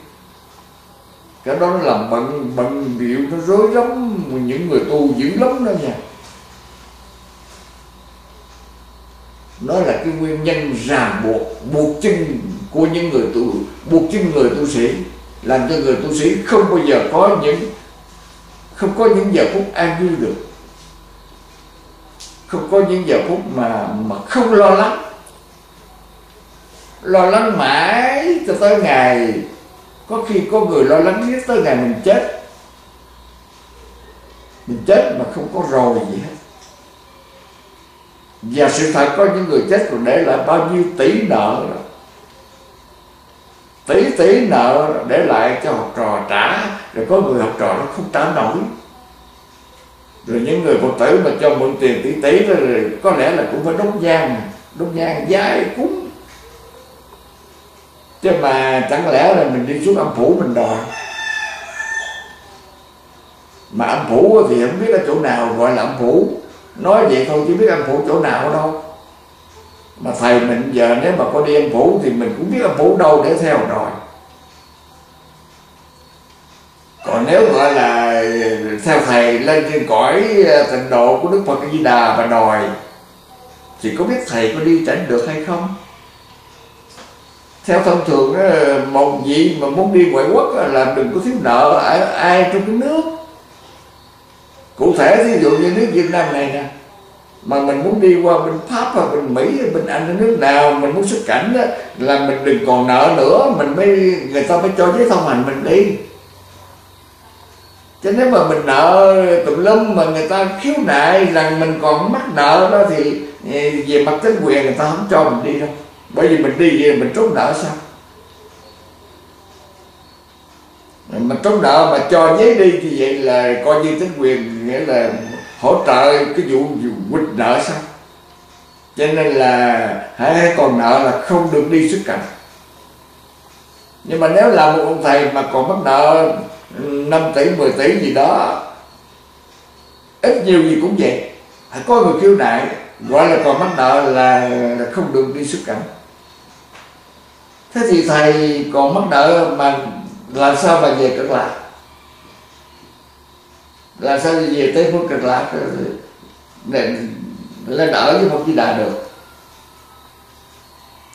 [SPEAKER 1] Cái đó nó làm bận bận biểu, nó rối rắm những người tu dữ lắm đó nha. Nó là cái nguyên nhân ràng buộc buộc chân của những người tu, buộc chân người tu sĩ, làm cho người tu sĩ không bao giờ có những không có những giờ phút an vui được. Không có những giờ phút mà mà không lo lắng. Lo lắng mãi cho tới ngày, có khi có người lo lắng nhất tới ngày mình chết. Mình chết mà không có rồi gì hết. Và sự thật có những người chết còn để lại bao nhiêu tỷ nợ tỷ tỷ nợ để lại cho học trò trả rồi có người học trò nó không trả nổi. Rồi những người phật tử mà cho mượn tiền tỷ tỷ rồi có lẽ là cũng phải đốt nhang đốt nhang dài cúng. Chứ mà chẳng lẽ là mình đi xuống âm phủ mình đòi. Mà âm phủ thì không biết ở chỗ nào, gọi là âm phủ. Nói vậy thôi chứ biết âm phủ chỗ nào đâu. Mà thầy mình giờ nếu mà có đi âm phủ thì mình cũng biết âm phủ đâu để theo rồi còn nếu gọi là theo thầy lên trên cõi ờ, tịnh độ của đức phật di đà và đòi thì có biết thầy có đi tránh được hay không? Theo thông thường ờ, một vị mà muốn đi ngoại quốc ờ, là đừng có thiếu nợ ai trong cái nước. Cụ thể ví dụ như nước việt nam này nè mà mình muốn đi qua bên pháp hoặc bên mỹ bên anh nước nào mình muốn xuất cảnh đó, là mình đừng còn nợ nữa mình mới người ta mới cho giấy thông hành mình đi chứ nếu mà mình nợ tùm lum mà người ta khiếu nại rằng mình còn mắc nợ đó thì ừ, về mặt chính quyền người ta không cho mình đi đâu. Bởi vì mình đi về mình trốn nợ sao? Mình trốn nợ mà cho giấy đi thì vậy là coi như chính quyền, nghĩa là hỗ trợ cái vụ quỵt nợ sao? Cho nên là hãy còn nợ là không được đi xuất cảnh. Nhưng mà nếu là một ông thầy mà còn mắc nợ 5 tỷ 10 tỷ gì đó. Ít nhiều gì cũng vậy. Có người khiếu nại, gọi là còn mắc nợ là không được đi xuất cảnh. Thế thì thầy còn mắc nợ mà làm sao mà về cực lạc? Làm sao về tới phương cực lạc? Để lên ở với Phật Di Đà được.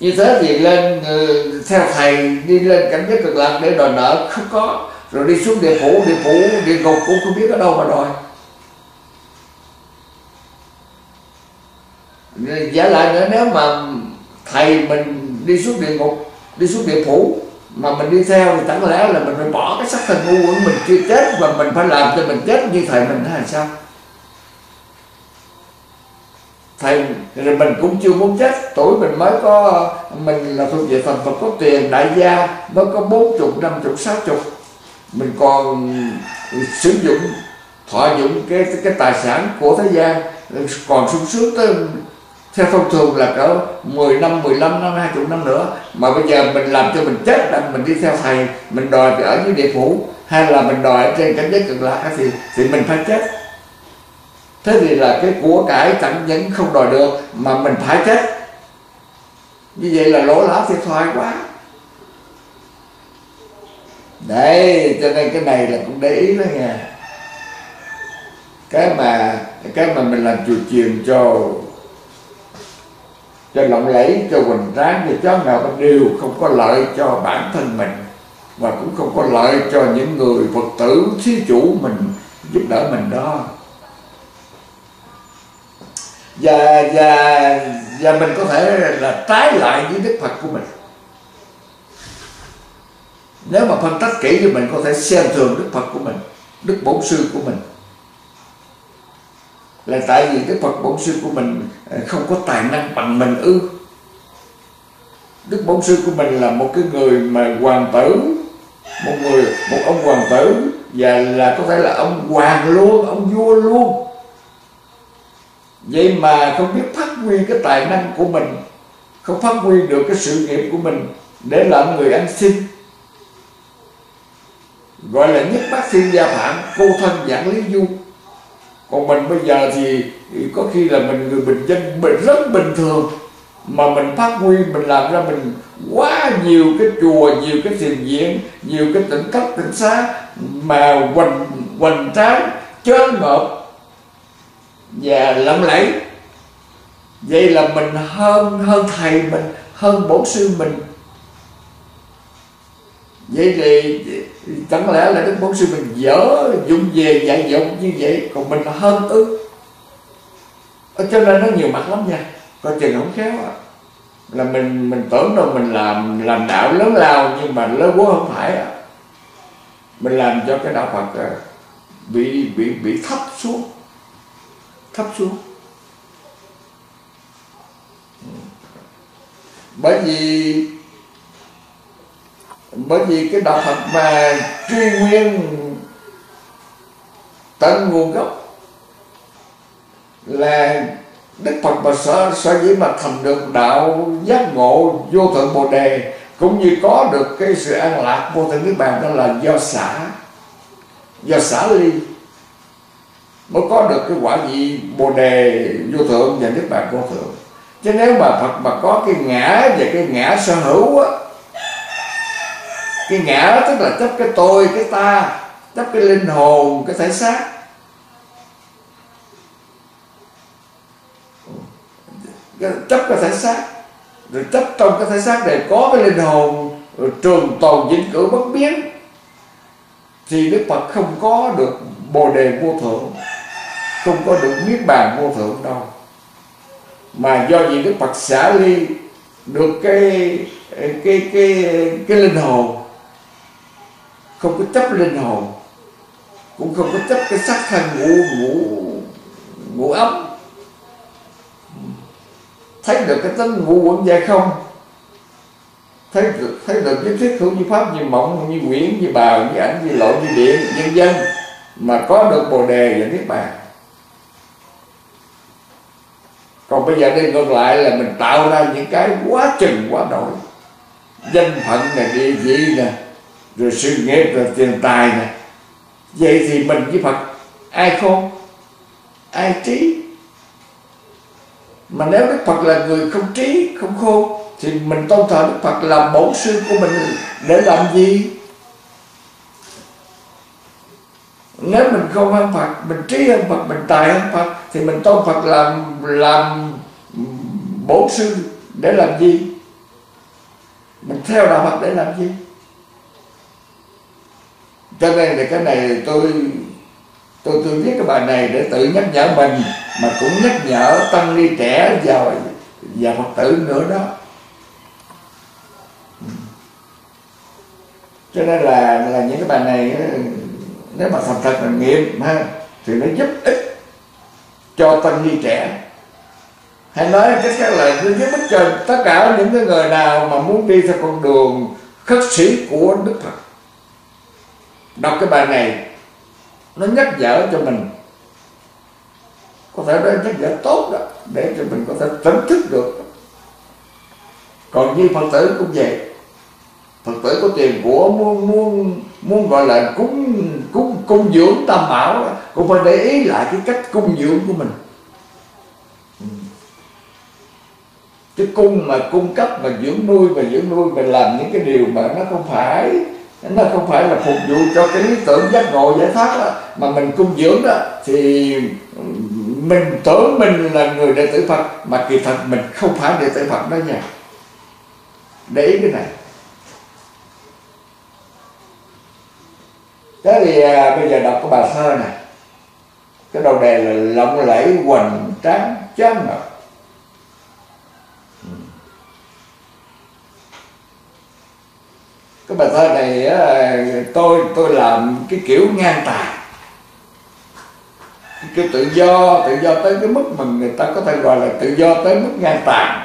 [SPEAKER 1] Như thế thì lên ừ, theo thầy đi lên cảnh giới cực lạc để đòi nợ không có rồi đi xuống địa phủ địa phủ, địa ngục cũng không biết ở đâu mà đòi. Giả lại nữa, nếu mà thầy mình đi xuống địa ngục, đi xuống địa phủ, mà mình đi theo thì chẳng lẽ là mình phải bỏ cái sắc thân ngu của mình chưa chết và mình phải làm cho mình chết như thầy mình hay sao? Thầy rồi mình cũng chưa muốn chết. Tuổi mình mới có, mình là thuộc về phần Phật có tiền, đại gia, mới có bốn chục, năm chục, sáu chục mình còn sử dụng thọ dụng cái cái tài sản của thế gian. Còn sung sướng tới, theo thông thường là cỡ 10 năm 15 năm 20 năm nữa. Mà bây giờ mình làm cho mình chết là mình đi theo thầy, mình đòi ở dưới địa phủ. Hay là mình đòi ở trên cảnh giới cực lạc thì thì mình phải chết. Thế thì là cái của cải chẳng những không đòi được, mà mình phải chết. Như vậy là lỗ lá thiệt thòi quá đấy, cho nên cái này là cũng để ý đó nha. Cái mà cái mà mình làm chùa chiền cho cho lộng lẫy, cho quỳnh tráng cho chó nào đều không có lợi cho bản thân mình và cũng không có lợi cho những người phật tử thí chủ mình giúp đỡ mình đó. Và và và mình có thể là trái lại với đức phật của mình nếu mà phân tích kỹ thì mình, có thể xem thường đức phật của mình, đức bổn sư của mình. Là tại vì đức phật bổn sư của mình ờ, không có tài năng bằng mình ư. Đức bổn sư của mình là một cái người mà hoàng tử, một người, một ông hoàng tử, và là có thể là ông hoàng luôn, ông vua luôn. Vậy mà không biết phát huy cái tài năng của mình, không phát huy được cái sự nghiệp của mình để làm người ăn xin gọi là nhất bác thiên gia phạm, cô thân giảng lý du. Còn mình bây giờ thì có khi là mình người bình dân, mình rất bình thường. Mà mình phát huy, mình làm ra mình quá nhiều cái chùa, nhiều cái thiền viện, nhiều cái tỉnh thất tỉnh xá mà hoành hoành tráng, chớn ngợp và lộng lẫy. Vậy là mình hơn hơn thầy mình, hơn bổn sư mình vậy thì chẳng lẽ là đức bổn sư mình dở dụng về dạy dỗ như vậy còn mình hơn ư cho nên nó nhiều mặt lắm nha. Coi chừng không khéo à. là mình mình tưởng đâu mình làm làm đạo lớn lao nhưng mà lớn quá không phải à. mình làm cho cái đạo phật à, bị bị bị thấp xuống. Thấp xuống. Ừ. Bởi vì bởi vì cái đạo Phật mà truy nguyên tận nguồn gốc là Đức Phật mà sở, sở dĩ mà thành được đạo giác ngộ vô thượng Bồ Đề cũng như có được cái sự an lạc vô thượng Niết Bàn đó là do xả do xả ly mới có được cái quả vị Bồ Đề vô thượng và Niết Bàn vô thượng. Chứ nếu mà Phật mà có cái ngã và cái ngã sở hữu á cái ngã tức là chấp cái tôi, cái ta, chấp cái linh hồn, cái thể xác. Chấp cái thể xác. Rồi chấp trong cái thể xác này có cái linh hồn, rồi trường tồn vĩnh cửu bất biến. Thì đức phật không có được bồ đề vô thượng, không có được niết bàn vô thượng đâu. Mà do vì đức phật xả ly được cái cái cái cái linh hồn không có chấp linh hồn, cũng không có chấp cái sắc thân ngủ ngủ ngủ ấm. Thấy được cái tính ngũ quẩn dài không? Thấy được thấy được cái thiết hữu như pháp, như mộng, như quyển, như bào, như ảnh, như lộ như điện, nhân dân, mà có được bồ đề và niết bàn. Còn bây giờ đây ngược lại là mình tạo ra những cái quá chừng, quá đổi. Danh phận này, địa vị nè rồi sự nghiệp rồi tiền tài này. Vậy thì mình với phật, ai khôn, ai trí? Mà nếu đức phật là người không trí, không khôn, thì mình tôn thờ đức phật làm bổn sư của mình để làm gì? Nếu mình không hơn Phật, mình trí hơn Phật, mình tài hơn Phật, thì mình tôn Phật làm làm bổn sư để làm gì? Mình theo đạo Phật để làm gì? Cho nên là cái này tôi tôi tôi viết cái bài này để tự nhắc nhở mình, mà cũng nhắc nhở tăng ni trẻ vào và phật tử nữa đó. Cho nên là là những cái bài này, nếu mà thành thật thành nghiệm ha, thì nó giúp ích cho tăng ni trẻ. Hay nói cái cái là nó giúp ích cho tất cả những cái người nào mà muốn đi theo con đường khất sĩ của đức phật đọc cái bài này, nó nhắc nhở cho mình. Có thể nó nhắc nhở tốt đó, để cho mình có thể tỉnh thức được. Còn như phật tử cũng vậy. Phật tử có tiền của muốn muốn muốn gọi là cúng cúng cung dưỡng tam bảo cũng phải để ý lại cái cách cung dưỡng của mình. Ừ. Cái cung mà cung cấp mà dưỡng nuôi, mà dưỡng nuôi mà làm những cái điều mà nó không phải nó không phải là phục vụ cho cái lý tưởng giác ngộ giải thoát đó, mà mình cung dưỡng đó thì mình tưởng mình là người đệ tử Phật mà kỳ thật mình không phải đệ tử Phật đó nha. Để ý cái này. Thế thì à, bây giờ đọc cái bài thơ này. Cái đầu đề là lộng lẫy hoành tráng chán ngập cái bài thơ này tôi tôi làm cái kiểu ngang tài cái tự do tự do tới cái mức mà người ta có thể gọi là tự do tới mức ngang tàn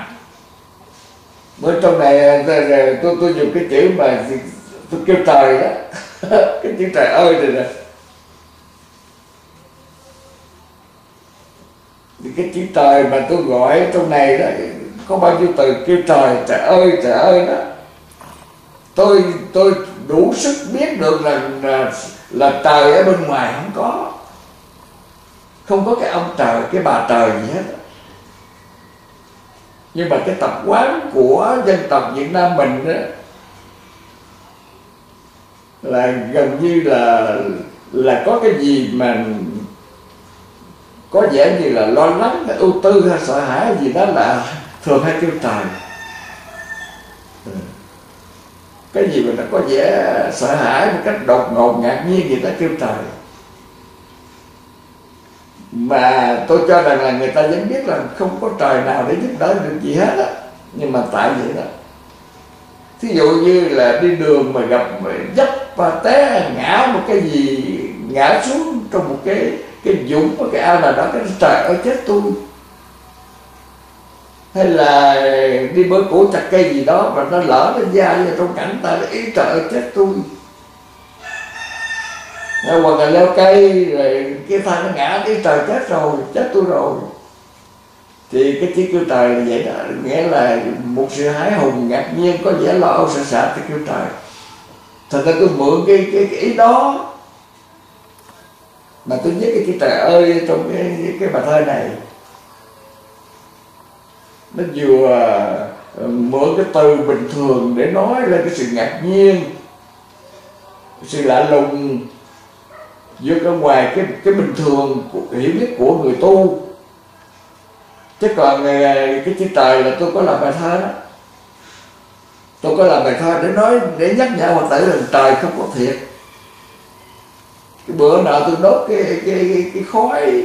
[SPEAKER 1] bởi trong này, tôi tôi dùng cái chữ mà tôi kêu trời đó. Cái chữ trời ơi này nè. Cái chữ trời mà tôi gọi trong này đó, có bao nhiêu từ kêu trời trời ơi trời ơi đó tôi tôi đủ sức biết được là là, là trời ở bên ngoài không có. Không có cái ông trời cái bà trời gì hết. Nhưng mà cái tập quán của dân tộc Việt Nam mình đó, là gần như là là có cái gì mà có vẻ như là lo lắng ưu tư hay sợ hãi gì đó là thường hay kêu trời. Ừ cái gì mà ta có vẻ sợ hãi một cách đột ngột, ngạc nhiên, người ta kêu trời. Mà tôi cho rằng là người ta vẫn biết là không có trời nào để giúp đỡ được gì hết á. Nhưng mà tại vậy đó. Thí dụ như là đi đường mà gặp dấp và té, ngã một cái gì, ngã xuống trong một cái cái dũng, một cái ao nào đó, cái trời ơi, chết tôi hay là đi bới củ chặt cây gì đó mà nó lỡ lên da vào trong cảnh ta ý trời chết tôi. Hoặc là leo cây rồi cái thang nó ngã cái trời chết rồi chết tôi rồi. Thì cái tiếng kêu trời là vậy đó nghĩa là một sự hái hùng ngạc nhiên có vẻ lo âu sợ sệt cái kêu trời. Thật ra tôi mượn cái, cái, cái ý đó mà tôi viết cái chữ trời ơi trong cái cái bài thơ này nó vừa ờ, mượn cái từ bình thường để nói lên cái sự ngạc nhiên sự lạ lùng vượt ra ngoài cái cái bình thường của, hiểu biết của người tu. Chứ còn ờ, cái chữ trời là tôi có làm bài thơ đó. Tôi có làm bài thơ để nói để nhắc nhở hoàng tử là trời không có thiệt. Cái bữa nào tôi đốt cái cái cái, cái khói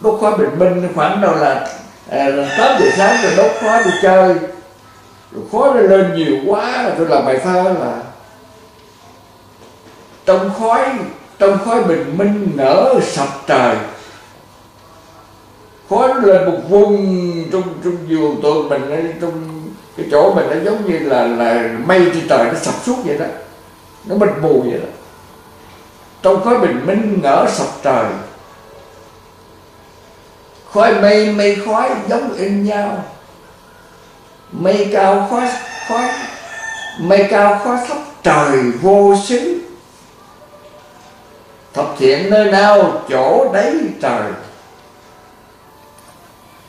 [SPEAKER 1] đốt khói bình minh khoảng đâu là à, tám giờ sáng rồi đốt khói đi chơi. Rồi khói nó lên nhiều quá là tôi làm bài thơ là trong khói trong khói bình minh nở sập trời. Khói nó lên một vùng trong trong vườn tôi mình trong cái chỗ mình nó giống như là là mây trên trời nó sập suốt vậy đó. Nó mịt mù vậy đó. Trong khói bình minh nở sập trời khói mây mây khói giống in nhau. Mây cao khói khói mây cao khói thấp trời vô xứ thập thiện nơi nào chỗ đấy trời.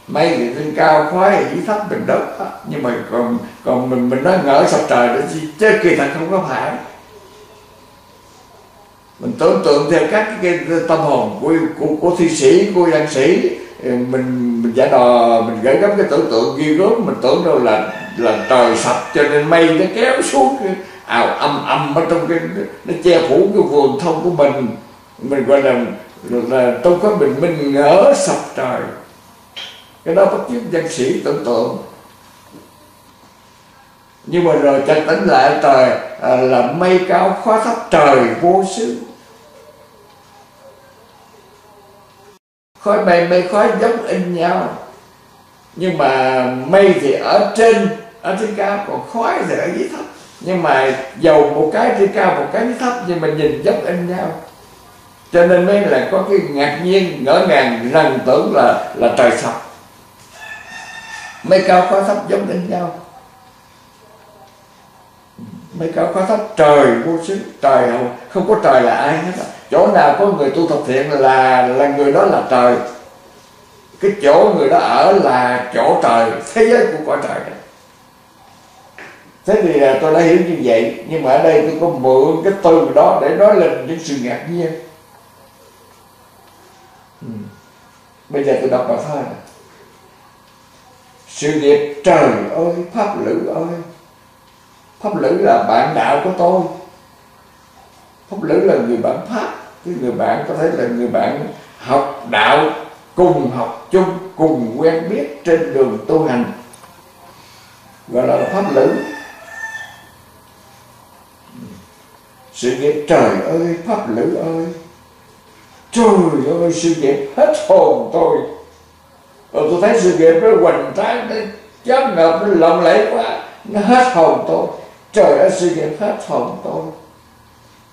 [SPEAKER 1] Mây thì cao khói thì thấp bình đất nhưng mà còn còn mình mình nói ngỡ sập trời đó chứ kỳ thật không có phải. Mình tưởng tượng theo các cái tâm hồn của của, của thi sĩ của văn sĩ mình mình giả đò mình gửi gắm cái tưởng tượng ghi gớm mình tưởng đâu là là trời sập cho nên mây nó kéo xuống ào âm âm ở trong cái nó che phủ cái vườn thông của mình. Mình gọi là là trong có bình minh ngỡ sập trời. Cái đó bất chấp dân sĩ tưởng tượng. Nhưng mà rồi chợt tỉnh lại trời à, là mây cao khóa thấp trời vô xứ. Khói mây mây khói giống in nhau. Nhưng mà mây thì ở trên ở trên cao còn khói thì ở dưới thấp. Nhưng mà dầu một cái trên cao một cái dưới thấp nhưng mà nhìn giống in nhau. Cho nên mới là có cái ngạc nhiên ngỡ ngàng rằng tưởng là là trời sập. Mây cao có thấp giống in nhau. Mây cao có thấp trời vô xứ trời không, không có trời là ai hết chỗ nào có người tu thực thiện là là người đó là trời. Cái chỗ người đó ở là chỗ trời. Thế giới của cõi trời đó thế thì là tôi đã hiểu như vậy. Nhưng mà ở đây tôi có mượn cái từ đó để nói lên những sự ngạc nhiên. Ừ. bây giờ tôi đọc bài thơ này. Sự nghiệp trời ơi, pháp lữ ơi. Pháp lữ là bạn đạo của tôi pháp lữ là người bạn pháp? Cái người bạn có thể là người bạn học đạo, cùng học chung, cùng quen biết trên đường tu hành. Gọi là pháp lữ. Sự nghiệp trời ơi, pháp lữ ơi. Trời ơi, sự nghiệp hết hồn tôi. Rồi tôi thấy sự nghiệp nó hoành tráng nó chớp ngợp, nó lộng lẫy quá, nó hết hồn tôi. Trời ơi, sự nghiệp hết hồn tôi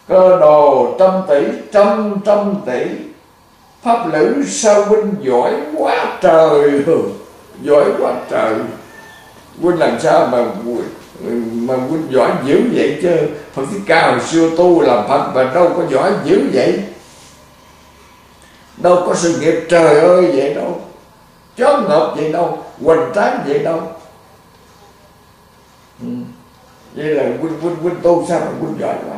[SPEAKER 1] cơ đồ trăm tỷ, trăm trăm tỷ. Pháp lữ sao huynh giỏi quá trời. Giỏi quá trời. Huynh làm sao mà mà huynh giỏi dữ vậy chứ? Phật Thích Ca hồi xưa tu làm Phật mà đâu có giỏi dữ vậy. Đâu có sự nghiệp trời ơi vậy đâu. Chó ngợp vậy đâu. Hoành tráng vậy đâu. Ừ. vậy là huynh huynh huynh tu sao mà huynh giỏi quá?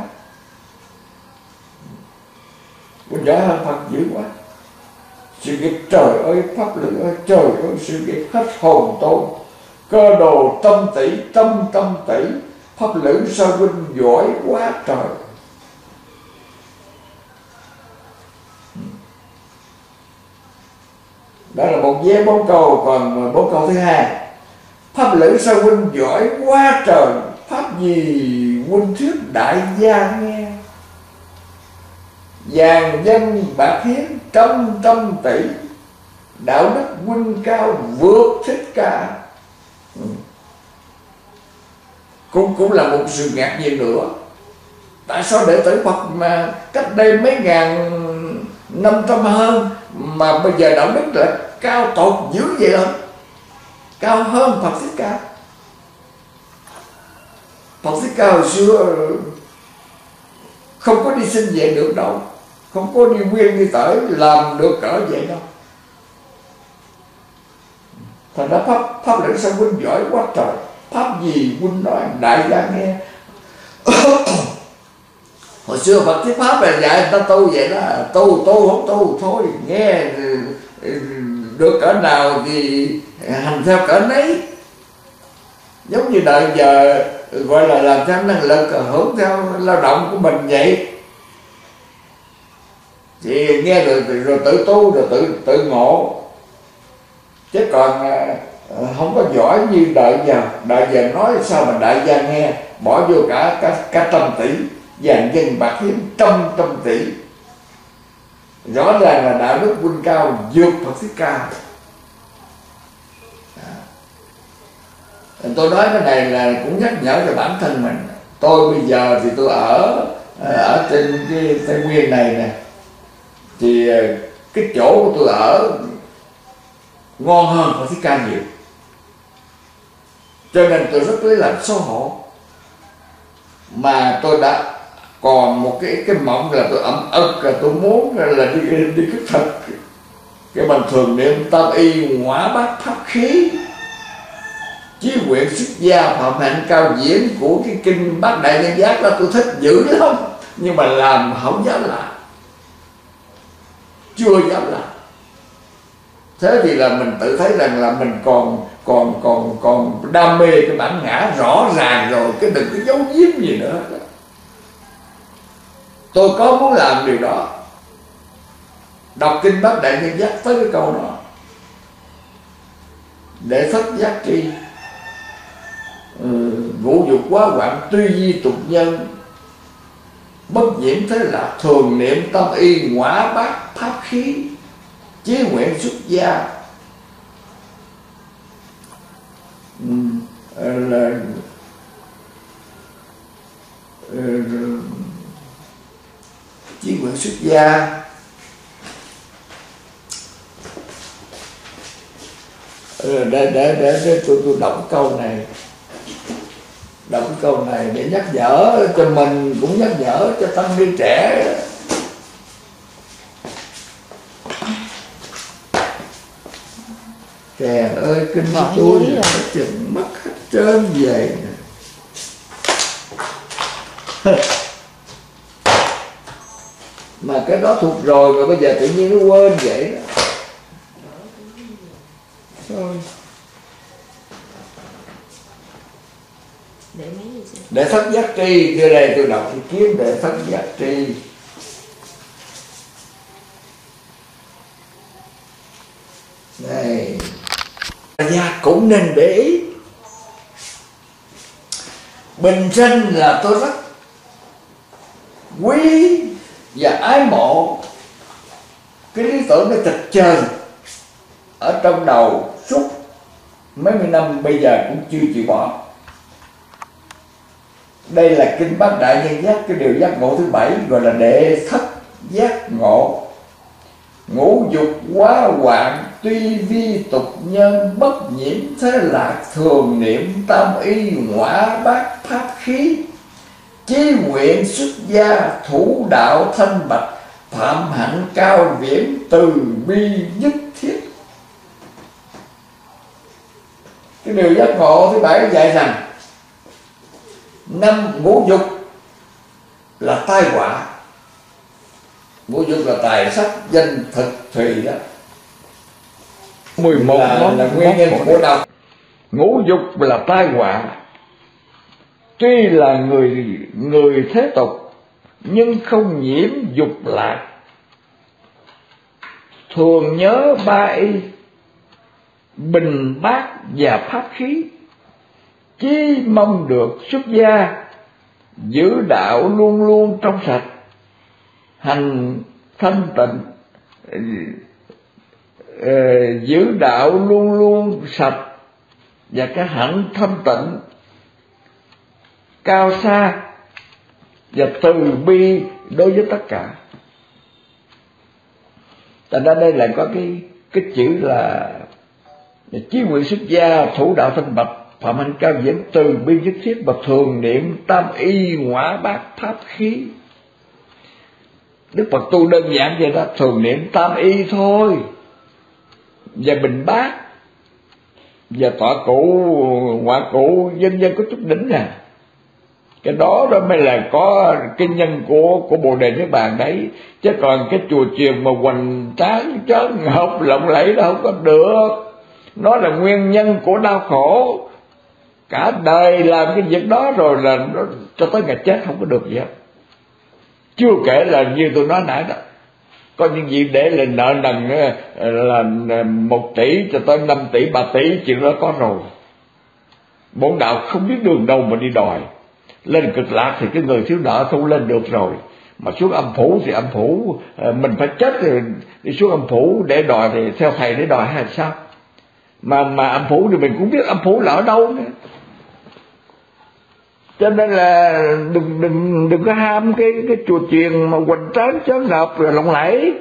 [SPEAKER 1] Huynh giỏi Phật dữ quá. Sự nghiệp trời ơi, pháp lực ơi, trời ơi, sự nghiệp hết hồn tôn cơ đồ tâm tỷ, tâm tâm tỷ. Pháp lữ sao huynh giỏi quá trời. Đó là một vé bốn câu, còn bốn câu thứ hai. Pháp lữ sao huynh giỏi quá trời. Pháp gì huynh thuyết đại gia nghe? Vàng dân bạc hiến trăm trăm tỷ, đạo đức huynh cao vượt thích ca. Ừ. Cũng cũng là một sự ngạc nhiên nữa. Tại sao đệ tử Phật mà cách đây mấy ngàn năm trăm hơn mà bây giờ đạo đức lại cao tột dữ vậy không cao hơn Phật thích ca. Phật thích ca hồi xưa không có đi sinh về được đâu không có đi nguyên đi tới làm được cỡ vậy đâu. Thành ra pháp pháp lĩnh sao huynh giỏi quá trời. Pháp gì huynh nói, đại gia nghe. Hồi xưa phật thuyết pháp là dạy người ta tu vậy đó. Tu tu, không tu, thôi. Nghe ừ, được cỡ nào thì hành theo cỡ nấy. Giống như đời giờ, gọi là làm theo năng lực, hưởng theo lao động của mình vậy thì nghe rồi, rồi tự tu rồi tự tự ngộ. Chứ còn à, à, không có giỏi như đợi giờ đợi giờ nói sao mà đại gia nghe? Bỏ vô cả cả, cả trăm tỷ. Vàng dân bạc hiếm trăm trăm tỷ. Rõ ràng là đạo đức quân cao vượt Phật thích ca. À. Tôi nói cái này là cũng nhắc nhở cho bản thân mình. Tôi bây giờ thì tôi ở ở trên cái tây nguyên này nè thì ờ, cái chỗ của tôi ở ngon hơn Phật Thích Ca nhiều. Cho nên tôi rất lấy làm xấu hổ. Mà tôi đã còn một cái cái mộng là tôi ẩm ức là tôi muốn là đi đi cái thật. Cái bình thường niệm tâm y ngõa bát pháp khí. Chí nguyện xuất gia phạm hạnh cao diễn của cái kinh bát đại nhân giác đó, tôi thích dữ lắm. Nhưng mà làm không dám làm chưa dám làm. Thế thì là mình tự thấy rằng là mình còn còn còn còn đam mê cái bản ngã rõ ràng rồi cái đừng có giấu giếm gì nữa tôi có muốn làm điều đó. Đọc kinh bát đại nhân giác tới cái câu đó. Để thất giác tri. Ừ, vũ dục quá quạng tuy di tục nhân bất nhiễm thế là thường niệm tâm y ngõa bát pháp khí chí nguyện xuất gia. Là ờ, ờ, chí nguyện xuất gia. Ờ, để để để, để tôi tôi đọc câu này đọc câu này để nhắc nhở cho mình cũng nhắc nhở cho tăng ni trẻ. Kè ơi kinh tôi là chừng mất hết trơn về mà cái đó thuộc rồi mà bây giờ tự nhiên nó quên vậy đó. Thôi để thất giác tri từ đây tôi đọc thì kiếm để thất giác tri. Này gia cũng nên để ý. Bình sinh là tôi rất quý và ái mộ. Cái lý tưởng nó tịch trời ở trong đầu suốt mấy mươi năm, bây giờ cũng chưa chịu bỏ đây là kinh bát đại nhân giác, cái điều giác ngộ thứ bảy, gọi là đệ thất giác ngộ. Ngũ dục quá hoạn, tuy vi tục nhân, bất nhiễm thế lạc thường niệm, tam y ngõa bát pháp khí. Chí nguyện xuất gia thủ đạo thanh bạch, phạm hạnh cao viễn từ bi nhất thiết. Cái điều giác ngộ thứ bảy dạy rằng năm ngũ dục là tai họa. Ngũ dục là tài sắc danh thực thùy đó. 11 là, là nguyên nhân của đau. Ngũ dục là tai họa. Tuy là người người thế tục nhưng không nhiễm dục lạc. Thường nhớ ba y bình bát và pháp khí chí mong được xuất gia, giữ đạo luôn luôn trong sạch, hành thanh tịnh ờ, giữ đạo luôn luôn sạch và cái hạnh thanh tịnh cao xa và từ bi đối với tất cả. Tại ra đây lại có cái cái chữ là chí nguyện xuất gia thủ đạo thanh bạch phạm hạnh cao diễn từ bi nhất thiết và thường niệm tam y ngõa bát pháp khí. Đức phật tu đơn giản vậy đó, thường niệm tam y thôi. Và bình bát. Và tọa cụ ngoại cụ, dân dân có chút đỉnh nè cái đó đó mới là có cái nhân của của bồ đề nước bàn đấy. Chứ còn cái chùa chiền mà hoành tráng trớn hợp lộng lẫy đâu có được. Nó là nguyên nhân của đau khổ cả đời làm cái việc đó rồi là nó cho tới ngày chết không có được gì hết. Chưa kể là như tôi nói nãy đó, có những gì để là nợ nần ờ, là ờ, một tỷ cho tới năm tỷ, ba tỷ, chuyện đó có rồi. Bổn đạo không biết đường đâu mà đi đòi. Lên cực lạc thì cái người thiếu nợ không lên được rồi. Mà xuống âm phủ thì âm phủ ờ, mình phải chết rồi đi xuống âm phủ để đòi thì theo thầy để đòi hay sao? Mà mà âm phủ thì mình cũng biết âm phủ là ở đâu nữa cho nên là đừng đừng đừng có ham cái cái chùa chiền mà quỳnh tráng chớn ngợp rồi lộng lẫy.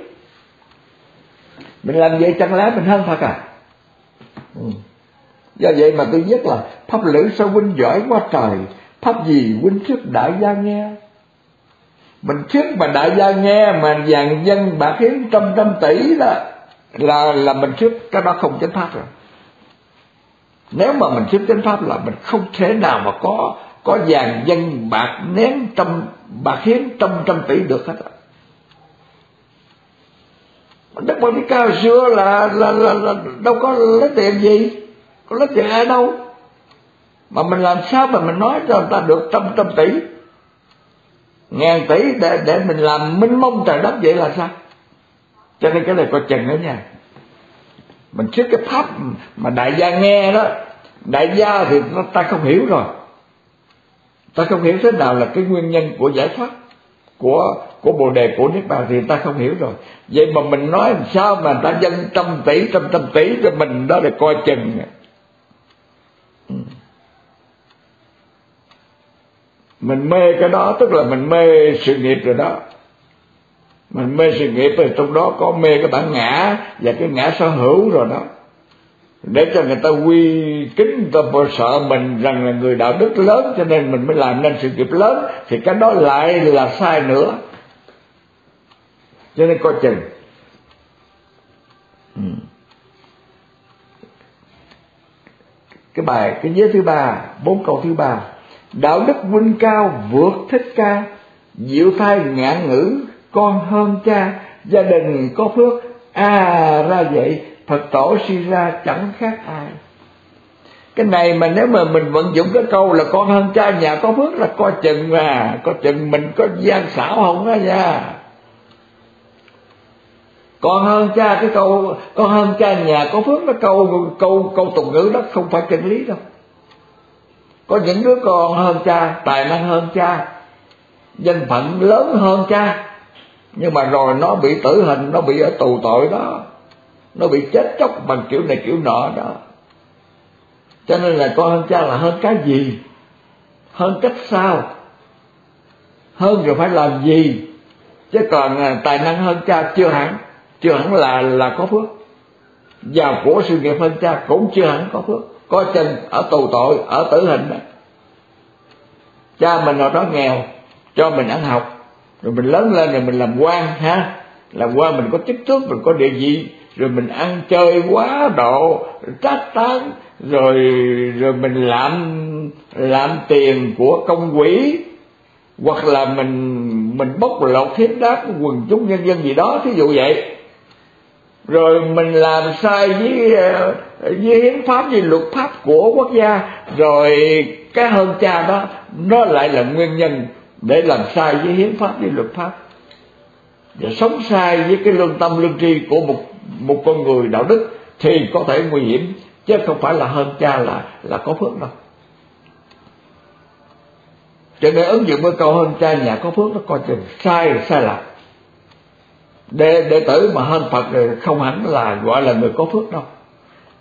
[SPEAKER 1] Mình làm vậy chẳng lẽ mình hơn Phật à? Ừ. do vậy mà tôi biết là pháp lữ sao huynh giỏi quá trời. Pháp gì huynh trước đại gia nghe? Mình trước mà đại gia nghe mà vàng dân bạc hiến trăm trăm tỷ đó là là mình trước cái đó không chánh pháp rồi. Nếu mà mình trước chánh pháp là mình không thể nào mà có có vàng dân bạc nén trăm bạc hiến trăm trăm tỷ được hết á. Đất Thích cao xưa là, là, là, là đâu có lấy tiền gì có lấy tiền ai đâu. Mà mình làm sao mà mình nói cho người ta được trăm trăm tỷ? Ngàn tỷ để để mình làm minh mông trời đất vậy là sao? Cho nên cái này coi chừng đó nha. Mình trước cái pháp mà đại gia nghe đó đại gia thì nó ta không hiểu rồi ta không hiểu thế nào là cái nguyên nhân của giải thoát của của bồ đề, của niết bàn thì ta không hiểu rồi. Vậy mà mình nói làm sao mà ta dân trăm tỷ, trăm trăm tỷ cho mình đó là coi chừng. Ừ. Mình mê cái đó, tức là mình mê sự nghiệp rồi đó. Mình mê sự nghiệp rồi trong đó có mê cái bản ngã và cái ngã sở hữu rồi đó để cho người ta quy kính, người ta sợ mình rằng là người đạo đức lớn, cho nên mình mới làm nên sự nghiệp lớn. Thì cái đó lại là sai nữa. Cho nên coi chừng. Ừ. Cái bài, cái giới thứ ba, bốn câu thứ ba. Đạo đức vinh cao vượt thích ca, diệu thai ngạn ngữ con hơn cha, gia đình có phước à ra vậy phật tổ suy ra chẳng khác ai. Cái này mà nếu mà mình vận dụng cái câu là con hơn cha nhà có phước là coi chừng mà, coi chừng mình có gian xảo không đó nha. Con hơn cha cái câu, con hơn cha nhà có phước nó câu câu câu tục ngữ đó không phải chân lý đâu. Có những đứa con hơn cha, tài năng hơn cha, danh phận lớn hơn cha, nhưng mà rồi nó bị tử hình, nó bị ở tù tội đó nó bị chết chóc bằng kiểu này kiểu nọ đó. Cho nên là con hơn cha là hơn cái gì? Hơn cách sao? Hơn rồi phải làm gì? Chứ còn à, tài năng hơn cha chưa hẳn. Chưa hẳn là là có phước. Giàu của sự nghiệp hơn cha cũng chưa hẳn có phước. Có chân ở tù tội, ở tử hình đó. Cha mình hồi đó nghèo, cho mình ăn học. Rồi mình lớn lên rồi mình làm quan, ha? Làm qua mình có chức xúc, mình có địa vị rồi mình ăn chơi quá độ trách tán rồi rồi mình làm làm tiền của công quỹ hoặc là mình mình bóc lột hiếp đáp quần chúng nhân dân gì đó thí dụ vậy. Rồi mình làm sai với ờ, với hiến pháp với luật pháp của quốc gia rồi cái hơn cha đó nó lại là nguyên nhân để làm sai với hiến pháp với luật pháp và sống sai với cái lương tâm lương tri của một một con người đạo đức thì có thể nguy hiểm, chứ không phải là hơn cha là là có phước đâu. Cho nên ứng dụng với câu hơn cha nhà có phước nó coi chừng sai là sai lạc đệ đệ tử mà hơn phật thì không hẳn là gọi là người có phước đâu.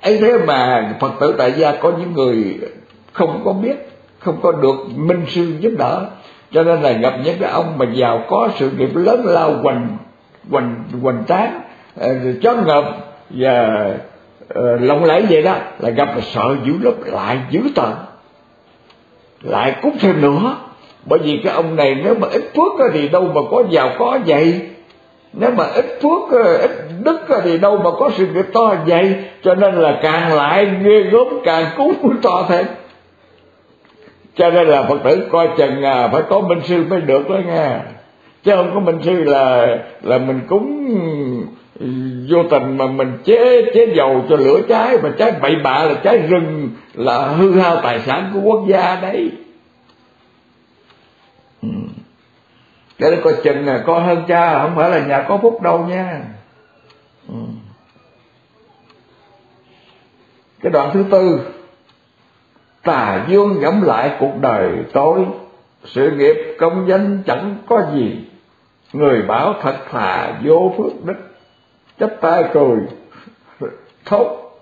[SPEAKER 1] Ấy thế mà phật tử tại gia có những người không có biết, không có được minh sư giúp đỡ cho nên là gặp những cái ông mà giàu có sự nghiệp lớn lao hoành hoành hoành tráng ờ, chó ngợp và uh, lộng lẫy vậy đó là gặp là sợ dữ lắm lại dữ tợn. Lại cút thêm nữa. Bởi vì cái ông này nếu mà ít phước thì đâu mà có giàu có vậy. Nếu mà ít phước ờ, ít đức thì đâu mà có sự nghiệp to vậy. Cho nên là càng lại ghê gớm càng cúng to thêm cho nên là phật tử coi chừng à, phải có minh sư mới được đó nghe. Chứ không có minh sư là là mình cúng vô tình mà mình chế chế dầu cho lửa cháy mà cháy bậy bạ là cháy rừng là hư hao tài sản của quốc gia đấy. Cái cho nên coi chừng là con hơn cha không phải là nhà có phúc đâu nha. Ừ. Cái đoạn thứ tư tà dương ngẫm lại cuộc đời tôi. Sự nghiệp công danh chẳng có gì. Người bảo thật thà vô phước đức. Chắp tay cười. Thốt,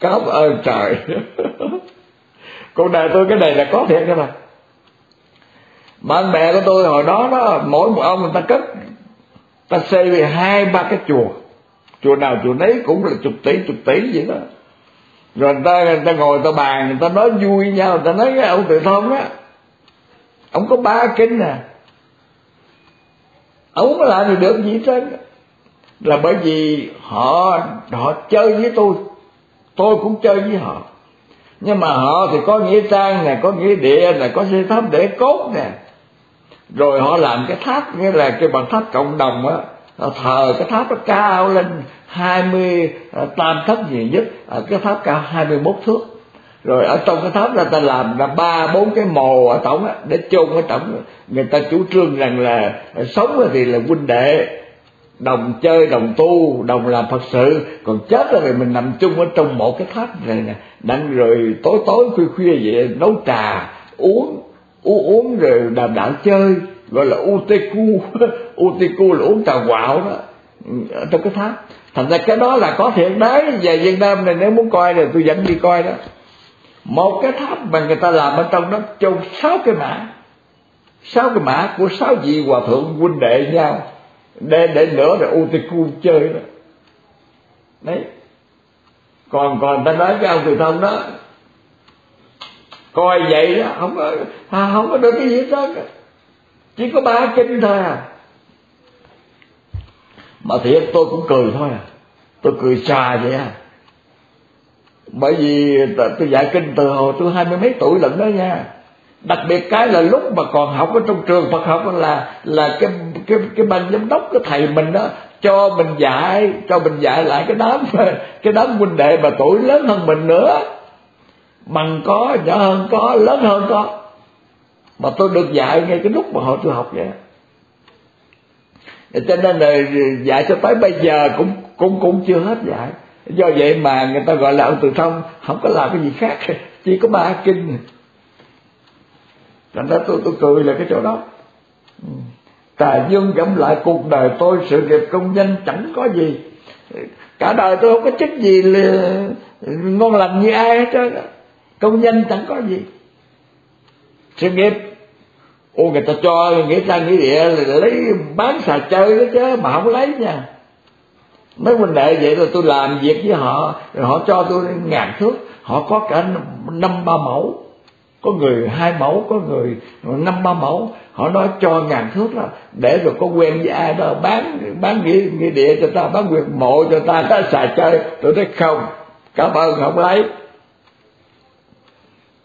[SPEAKER 1] cảm ơn trời. Cuộc đời tôi cái này là có thiệt các bạn bạn bè của tôi hồi đó đó, mỗi một ông người ta cất, ta xây về hai ba cái chùa. Chùa nào chùa nấy cũng là chục tỷ chục tỷ vậy đó rồi người ta người ta ngồi, người ta bàn, người ta nói vui nhau, người ta nói cái ông tự thông á. Ông có ba kinh nè à. ông có làm được gì hết là bởi vì họ họ chơi với tôi. Tôi cũng chơi với họ. Nhưng mà họ thì có nghĩa trang này có nghĩa địa này có xây tháp để cốt nè. Rồi họ làm cái tháp, nghĩa là cái bằng tháp cộng đồng á. Ờ, thờ cái tháp nó cao lên hai mươi à, tam thất nhiều nhất. Ở cái tháp cao hai mươi 21 thước. Rồi ở trong cái tháp là ta làm là ba bốn cái mồ ở tổng á để chôn ở tổng. Người ta chủ trương rằng là sống thì là huynh đệ đồng chơi đồng tu đồng làm phật sự. Còn chết rồi mình nằm chung ở trong một cái tháp này nè. Đang rồi tối tối khuya khuya vậy nấu trà uống uống uống rồi đàm đạo chơi gọi là uteku Utiku là uống trà quạo đó. Trong cái tháp thành ra cái đó là có thiệt đấy về việt nam này nếu muốn coi thì tôi dẫn đi coi đó. Một cái tháp mà người ta làm ở trong đó chôn sáu cái mã. Sáu cái mã của sáu vị hòa thượng huynh đệ nhau. Để để nữa là Utiku chơi đó. Đấy. Còn còn ta nói với ông từ thông đó, coi vậy đó, không có à, không có được cái gì hết chỉ có ba kinh thôi à mà thiệt, tôi cũng cười thôi à. Tôi cười xà vậy à. Bởi vì tôi dạy kinh từ hồi tôi hai mươi mấy tuổi lận đó nha. Đặc biệt cái là lúc mà còn học ở trong trường Phật học là là cái cái cái ban giám đốc, cái thầy mình đó, cho mình dạy, cho mình dạy lại cái đám cái đám huynh đệ mà tuổi lớn hơn mình nữa. Bằng có, nhỏ hơn có, lớn hơn có. Mà tôi được dạy ngay cái lúc mà họ tôi học vậy cho nên là dạy cho tới bây giờ cũng cũng cũng chưa hết dạy do vậy mà người ta gọi là ông từ thông, không có làm cái gì khác, chỉ có ba kinh. Thành ra tôi tôi cười là cái chỗ đó. Ừ. Tà dương gẫm lại cuộc đời tôi, Sự nghiệp công danh chẳng có gì. Cả đời tôi không có chức gì là Ngon lành như ai hết trơn Công danh chẳng có gì. Sự nghiệp Ô người ta cho nghĩa trang nghĩa địa Lấy bán xà chơi đó chứ Mà không lấy nha. Mấy huynh đệ vậy là tôi làm việc với họ Rồi họ cho tôi ngàn thước Họ có cả năm ba mẫu. Có người hai mẫu có người năm ba mẫu. Họ nói cho ngàn thước đó để rồi có quen với ai đó bán bán nghĩa, nghĩa địa cho ta bán quyền mộ cho ta ta xài chơi. Tôi nói không cảm ơn không lấy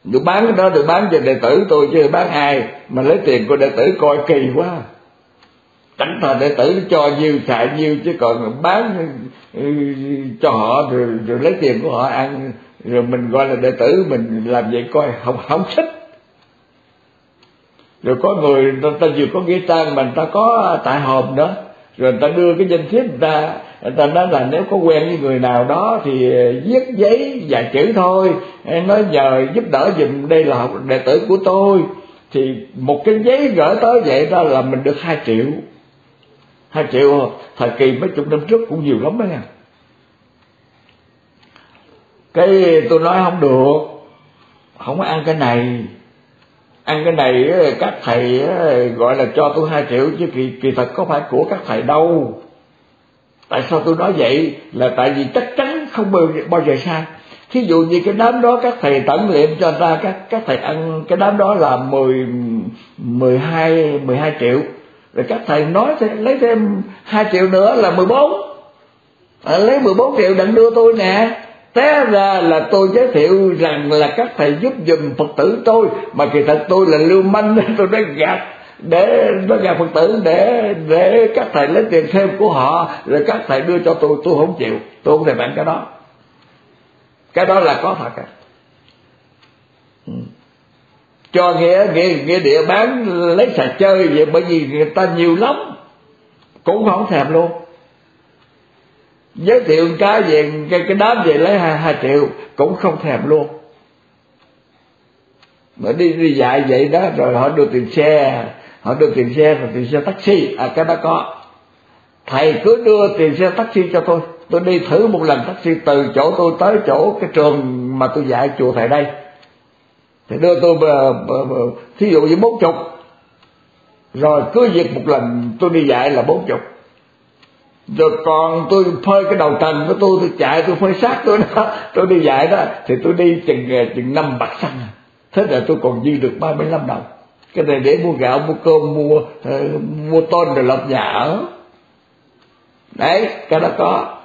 [SPEAKER 1] được bán cái đó được bán cho đệ tử tôi chứ bán ai. Mà lấy tiền của đệ tử coi kỳ quá. Chẳng thà đệ tử cho nhiêu xài nhiêu chứ còn bán ừ, ừ, cho họ rồi, rồi lấy tiền của họ ăn. Rồi mình gọi là đệ tử mình làm vậy coi không không thích. Rồi có người ta, ta vừa có nghĩa trang mà người ta có tại hòm đó rồi người ta đưa cái danh thiếp người ta người ta nói là nếu có quen với người nào đó thì viết giấy và chữ thôi. Nói nhờ giúp đỡ giùm, đây là đệ tử của tôi. Thì một cái giấy gửi tới vậy đó là mình được hai triệu. Hai triệu, thời kỳ mấy chục năm trước cũng nhiều lắm đó nha. Cái tôi nói không được, không có ăn cái này ăn cái này các thầy gọi là cho tôi hai triệu chứ kỳ kỳ thật có phải của các thầy đâu. Tại sao tôi nói vậy? Là tại vì chắc chắn không bao giờ, bao giờ sai. Thí dụ như cái đám đó các thầy tận liệm cho ta các các thầy ăn cái đám đó là mười mười hai mười hai triệu. Rồi các thầy nói thêm lấy thêm hai triệu nữa là mười bốn. À, lấy mười bốn triệu đặng đưa tôi nè té ra là tôi giới thiệu rằng là các thầy giúp giùm phật tử tôi. Mà kỳ thật tôi là lưu manh, tôi đã gạt, để nó gạt phật tử, để để các thầy lấy tiền thêm của họ, rồi các thầy đưa cho tôi tôi không chịu. Tôi không thể bạn cái đó. Cái đó là có thật à. Ừ. Cho nghĩa nghĩa nghĩa địa bán, lấy xà chơi vậy bởi vì người ta nhiều lắm, cũng không thèm luôn giới thiệu cái về cái, cái đám về lấy hai, hai triệu cũng không thèm luôn. Mà đi đi dạy vậy đó rồi họ đưa tiền xe họ đưa tiền xe rồi tiền xe taxi. À cái đó có. Thầy cứ đưa tiền xe taxi cho tôi. Tôi đi thử một lần taxi từ chỗ tôi tới chỗ cái trường mà tôi dạy chùa thầy đây. Thì đưa tôi thí dụ như bốn chục. Rồi cứ việc một lần tôi đi dạy là bốn chục rồi còn tôi phơi cái đầu trần của tôi tôi chạy tôi phơi xác tôi đó. Tôi đi dạy đó thì tôi đi chừng ờ, chừng năm bạc xăng. Thế là tôi còn dư được ba mươi lăm đồng. Cái này để mua gạo mua cơm mua uh, mua tôn rồi lập nhà ở. Đấy cái đó có.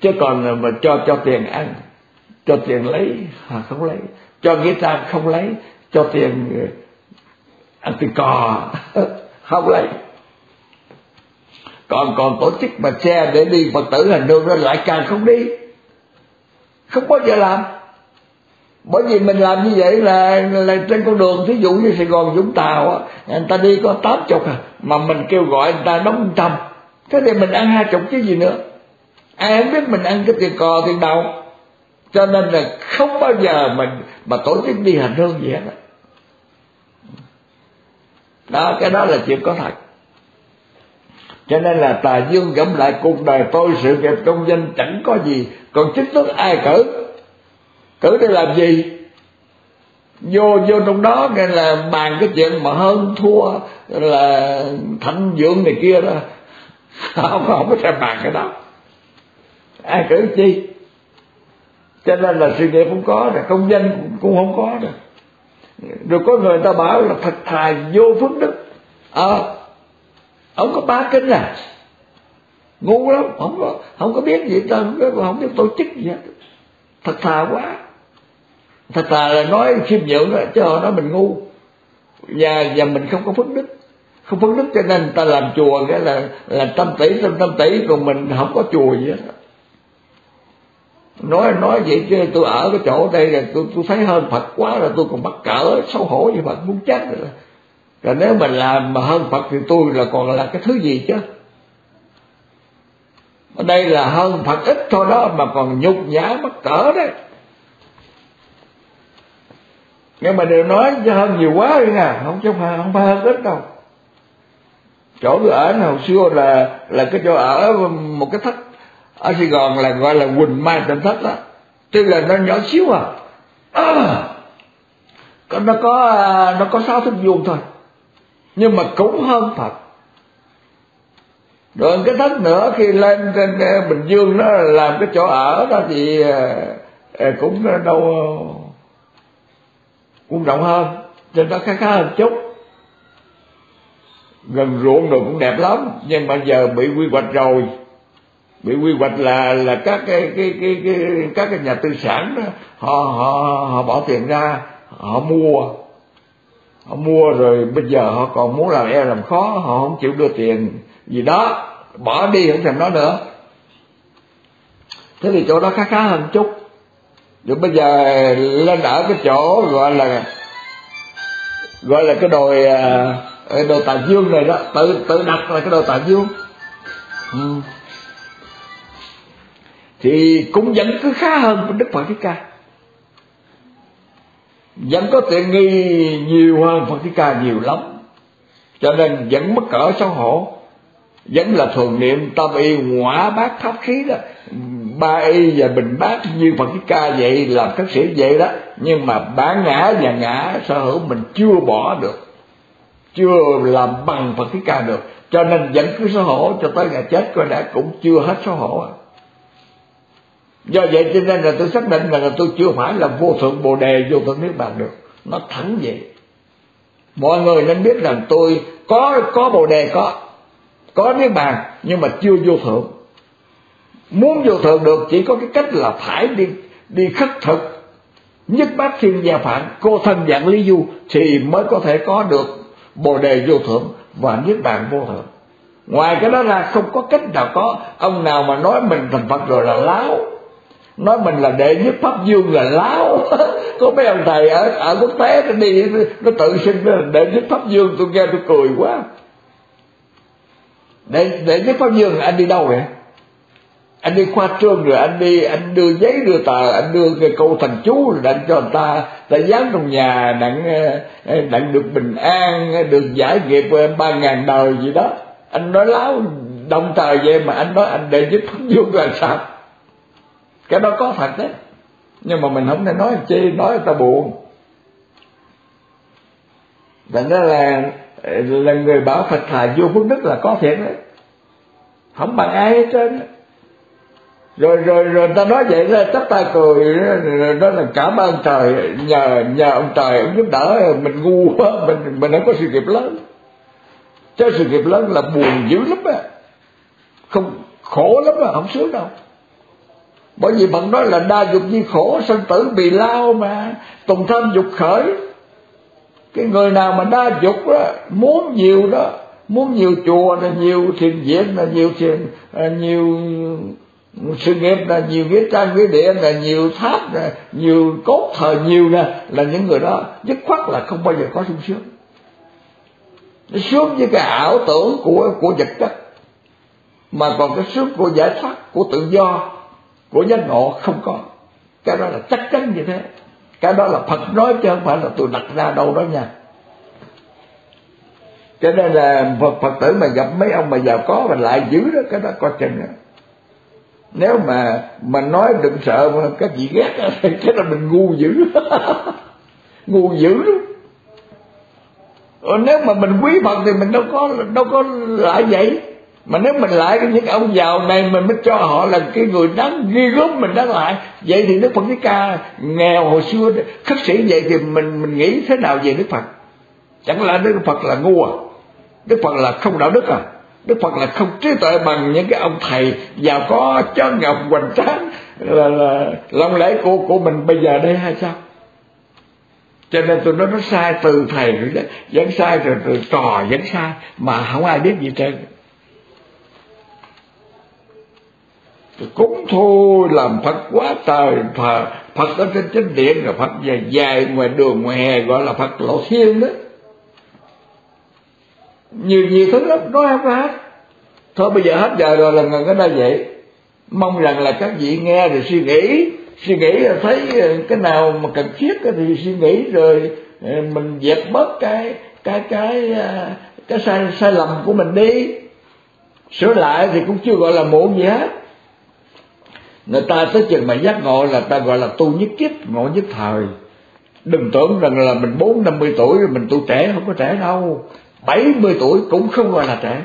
[SPEAKER 1] Chứ còn ờ, mà cho cho tiền ăn cho tiền lấy à, không lấy. Cho nghĩa trang không lấy cho tiền ăn tiền cò không lấy còn còn tổ chức mà xe để đi phật tử hành hương đó lại càng không đi. Không bao giờ làm. Bởi vì mình làm như vậy là là trên con đường thí dụ như sài gòn, vũng tàu á, người ta đi có tám chục à mà mình kêu gọi người ta đóng trăm thế thì mình ăn hai chục chứ gì nữa. Ai không biết mình ăn cái tiền cò tiền đầu cho nên là không bao giờ mình mà tổ chức đi hành hương gì hết đó, cái đó là chuyện có thật cho nên là tà dương gẫm lại cuộc đời tôi sự nghiệp công danh chẳng có gì. Còn chức tước ai cử? Cử để làm gì? Vô vô trong đó nên là bàn cái chuyện mà hơn thua là thạnh dưỡng này kia đó. Không không có thể bàn cái đó. Ai cử chi? Cho nên là sự nghiệp không có rồi công danh cũng, cũng không có rồi. Rồi có người ta bảo là thật thà vô phước đức. Ờ à, ông có ba kinh à? Ngu lắm không có không có biết gì ta không biết, không biết tổ chức gì hết. Thật thà quá. Thật thà là nói khiêm nhượng đó chứ họ nói mình ngu. Và và mình không có phước đức. Không phước đức cho nên ta làm chùa cái là là trăm tỷ trăm trăm tỷ còn mình không có chùa gì hết. Nói nói vậy chứ tôi ở cái chỗ đây là tôi tôi thấy hơn phật quá là tôi còn mắc cỡ xấu hổ như phật muốn chết rồi rồi nếu mình làm mà hơn phật thì tôi là còn là cái thứ gì chứ? Ở đây là hơn phật ít thôi đó mà còn nhục nhã mắc cỡ đấy. Nhưng mà đều nói cho hơn nhiều quá đi nè không chứ phải không phải hơn ít đâu. Chỗ tôi ở hồi xưa là là cái chỗ ở một cái thất ở sài gòn là gọi là quỳnh mai tỉnh thất đó. Tức là nó nhỏ xíu à, à nó có à, nó có sáu thước vuông thôi nhưng mà cũng hơn phật. Rồi cái thách nữa khi lên trên ờ, bình dương đó làm cái chỗ ở đó thì ờ, ờ, cũng đâu cũng rộng hơn trên đó khá khá hơn chút. Gần ruộng rồi cũng đẹp lắm nhưng mà giờ bị quy hoạch rồi. Bị quy hoạch là là các cái cái cái, cái các cái nhà tư sản đó, họ họ họ bỏ tiền ra họ mua họ mua rồi bây giờ họ còn muốn làm e làm khó, họ không chịu đưa tiền gì đó. Bỏ đi, không thèm nói nữa. Thế thì chỗ đó khá khá hơn chút. Rồi bây giờ lên ở cái chỗ gọi là gọi là cái đồi à, cái đồi tà dương này đó. Tự tự đặt là cái đồi tà dương. Ừ. thì cũng vẫn cứ khá hơn đức phật thích ca vẫn có tiện nghi nhiều hơn phật thích ca nhiều lắm. Cho nên vẫn mất cỡ xấu hổ. Vẫn là thường niệm tâm y ngõa bát pháp khí đó. Ba y và bình bát như phật thích ca vậy làm các sĩ vậy đó. Nhưng mà bản ngã và ngã, sở hữu mình chưa bỏ được. Chưa làm bằng phật thích ca được. Cho nên vẫn cứ xấu hổ cho tới ngày chết, coi đã cũng chưa hết xấu hổ à do vậy cho nên là tôi xác định là, là tôi chưa phải là vô thượng bồ đề vô thượng niết bàn được. Nó thẳng vậy. Mọi người nên biết rằng tôi có có bồ đề có có niết bàn nhưng mà chưa vô thượng. Muốn vô thượng được chỉ có cái cách là phải đi đi khất thực nhất bát thiên gia phản cô thân dạng lý du thì mới có thể có được bồ đề vô thượng và niết bàn vô thượng. Ngoài cái đó ra không có cách nào có ông nào mà nói mình thành phật rồi là láo nói mình là đệ nhất pháp dương là láo. Có mấy ông thầy ở ở quốc tế nó đi, nó tự xưng là đệ nhất pháp dương tôi nghe tôi cười quá. Đệ đệ nhất pháp dương anh đi đâu vậy? Anh đi khoa trương rồi anh đi, anh đưa giấy đưa tờ, anh đưa cái câu thành chú rồi đặng cho người ta. Ta dán trong nhà, đặng ờ, ờ, đặng được bình an, được giải nghiệp ba ngàn đời gì đó. Anh nói láo, đồng trời vậy mà anh nói anh đệ nhất pháp dương là sao? Cái đó có thật đấy. Nhưng mà mình không thể nói chi, nói người ta buồn. Thành ra là là người bảo phật thà vô phước đức là có thiệt đấy. Không bằng ai hết trơn rồi rồi rồi ta nói vậy ra chắp tay cười, đó là cảm ơn trời, nhờ nhờ ông trời ông giúp đỡ, mình ngu quá, mình mình không có sự nghiệp lớn. Chứ sự nghiệp lớn là buồn dữ lắm á. Không, khổ lắm mà không sướng đâu bởi vì bạn nói là đa dục di khổ, sanh tử bị lao mà, tùng tham dục khởi. Cái người nào mà đa dục đó, muốn nhiều đó, muốn nhiều chùa là nhiều thiền viện là nhiều thiền là nhiều sự nghiệp là nhiều nghĩa trang nghĩa địa là nhiều tháp là nhiều cốt thờ nhiều nè, là những người đó dứt khoát là không bao giờ có sung sướng. Nó sướng với cái ảo tưởng của của vật chất, mà còn cái sướng của giải thoát, của tự do của giác ngộ không có. Cái đó là chắc chắn như thế. Cái đó là phật nói chứ không phải là tôi đặt ra đâu đó nha. Cho nên là phật, phật tử mà gặp mấy ông mà giàu có mà lại giữ đó cái đó có chừng đó. nếu mà mà nói đừng sợ mà các vị ghét thì cái là mình ngu dữ. Ngu dữ lắm. Ờ, nếu mà mình quý phật thì mình đâu có đâu có lại vậy mà nếu mình lại cái những ông giàu này mình mới cho họ là cái người đáng ghi gớm mình đáng lại. Vậy thì đức phật thích ca nghèo hồi xưa khất sĩ vậy thì mình mình nghĩ thế nào về đức phật? Chẳng lẽ đức phật là ngu à? Đức phật là không đạo đức à? Đức phật là không trí tuệ bằng những cái ông thầy giàu có cho ngọc hoành tráng là, là lòng lễ của của mình bây giờ đây hay sao? Cho nên tôi nói nó sai từ thầy rồi đó. Vẫn sai rồi, rồi trò vẫn sai mà không ai biết gì trơn. Cúng thôi, làm phật quá trời. Phật phật ở trên chánh điện là phật dài dài, ngoài đường, ngoài hè gọi là phật lộ thiên đó. Nhiều nhiều thứ lắm, nói không hết. Thôi, bây giờ hết giờ rồi là ngừng ở đây vậy. Mong rằng là các vị nghe rồi suy nghĩ. Suy nghĩ là thấy cái nào mà cần thiết thì suy nghĩ rồi ờ, mình dẹp bớt cái cái cái ờ, cái sai sai lầm của mình đi. Sửa lại thì cũng chưa gọi là muộn gì hết người ta tới chừng mà giác ngộ là ta gọi là tu nhất kiếp, ngộ nhất thời. Đừng tưởng rằng là mình bốn, năm mươi tuổi rồi mình tu trẻ, không có trẻ đâu. Bảy mươi tuổi cũng không gọi là trẻ.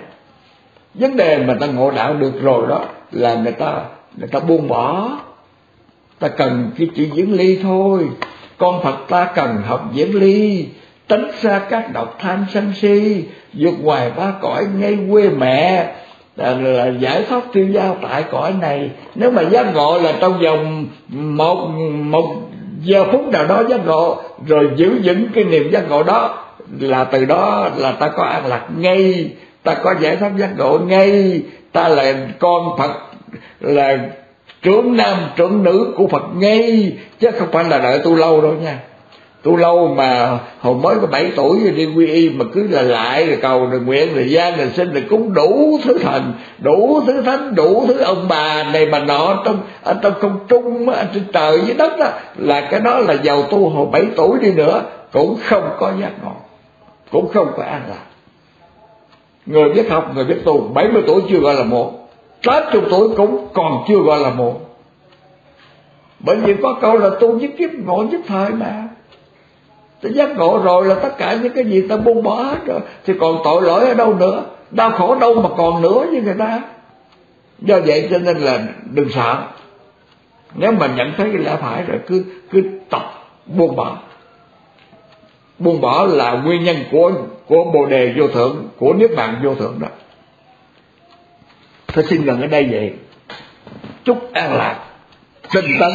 [SPEAKER 1] Vấn đề mà ta ngộ đạo được rồi đó là người ta người ta buông bỏ. Ta cần cái chữ diễn ly thôi. Con phật ta cần học diễn ly, tránh xa các độc tham sân si, vượt ngoài ba cõi, ngay quê mẹ là, là giải thoát tiêu giao tại cõi này. Nếu mà giác ngộ là trong vòng một một giờ phút nào đó giác ngộ rồi giữ vững cái niềm giác ngộ đó là từ đó là ta có an lạc ngay ta có giải thoát giác ngộ ngay. Ta là con phật là trưởng nam trưởng nữ của phật ngay chứ không phải là đợi tu lâu đâu nha tu lâu mà hồi mới có 7 tuổi rồi đi quy y mà cứ là lại rồi cầu rồi nguyện rồi gian rồi sinh rồi cúng đủ thứ thần đủ thứ thánh, đủ thứ ông bà này mà nọ. Trong ở trong không trung ở trên trời dưới đất đó là cái đó là giàu tu hồi 7 tuổi đi nữa, cũng không có giác ngộ, cũng không có an lạc. Người biết học, người biết tu 70 tuổi chưa gọi là một 80 tuổi cũng còn chưa gọi là một bởi vì có câu là tu nhất kiếp, ngộ nhất thời mà ta giác ngộ rồi là tất cả những cái gì ta buông bỏ hết rồi. Thì còn tội lỗi ở đâu nữa? Đau khổ đâu mà còn nữa với người ta? Do vậy cho nên là đừng sợ. Nếu mà nhận thấy cái lẽ phải rồi, cứ cứ tập buông bỏ. Buông bỏ là nguyên nhân của của bồ đề vô thượng, của niết bàn vô thượng đó. Tôi xin gần ở đây vậy. Chúc an lạc, tinh tấn.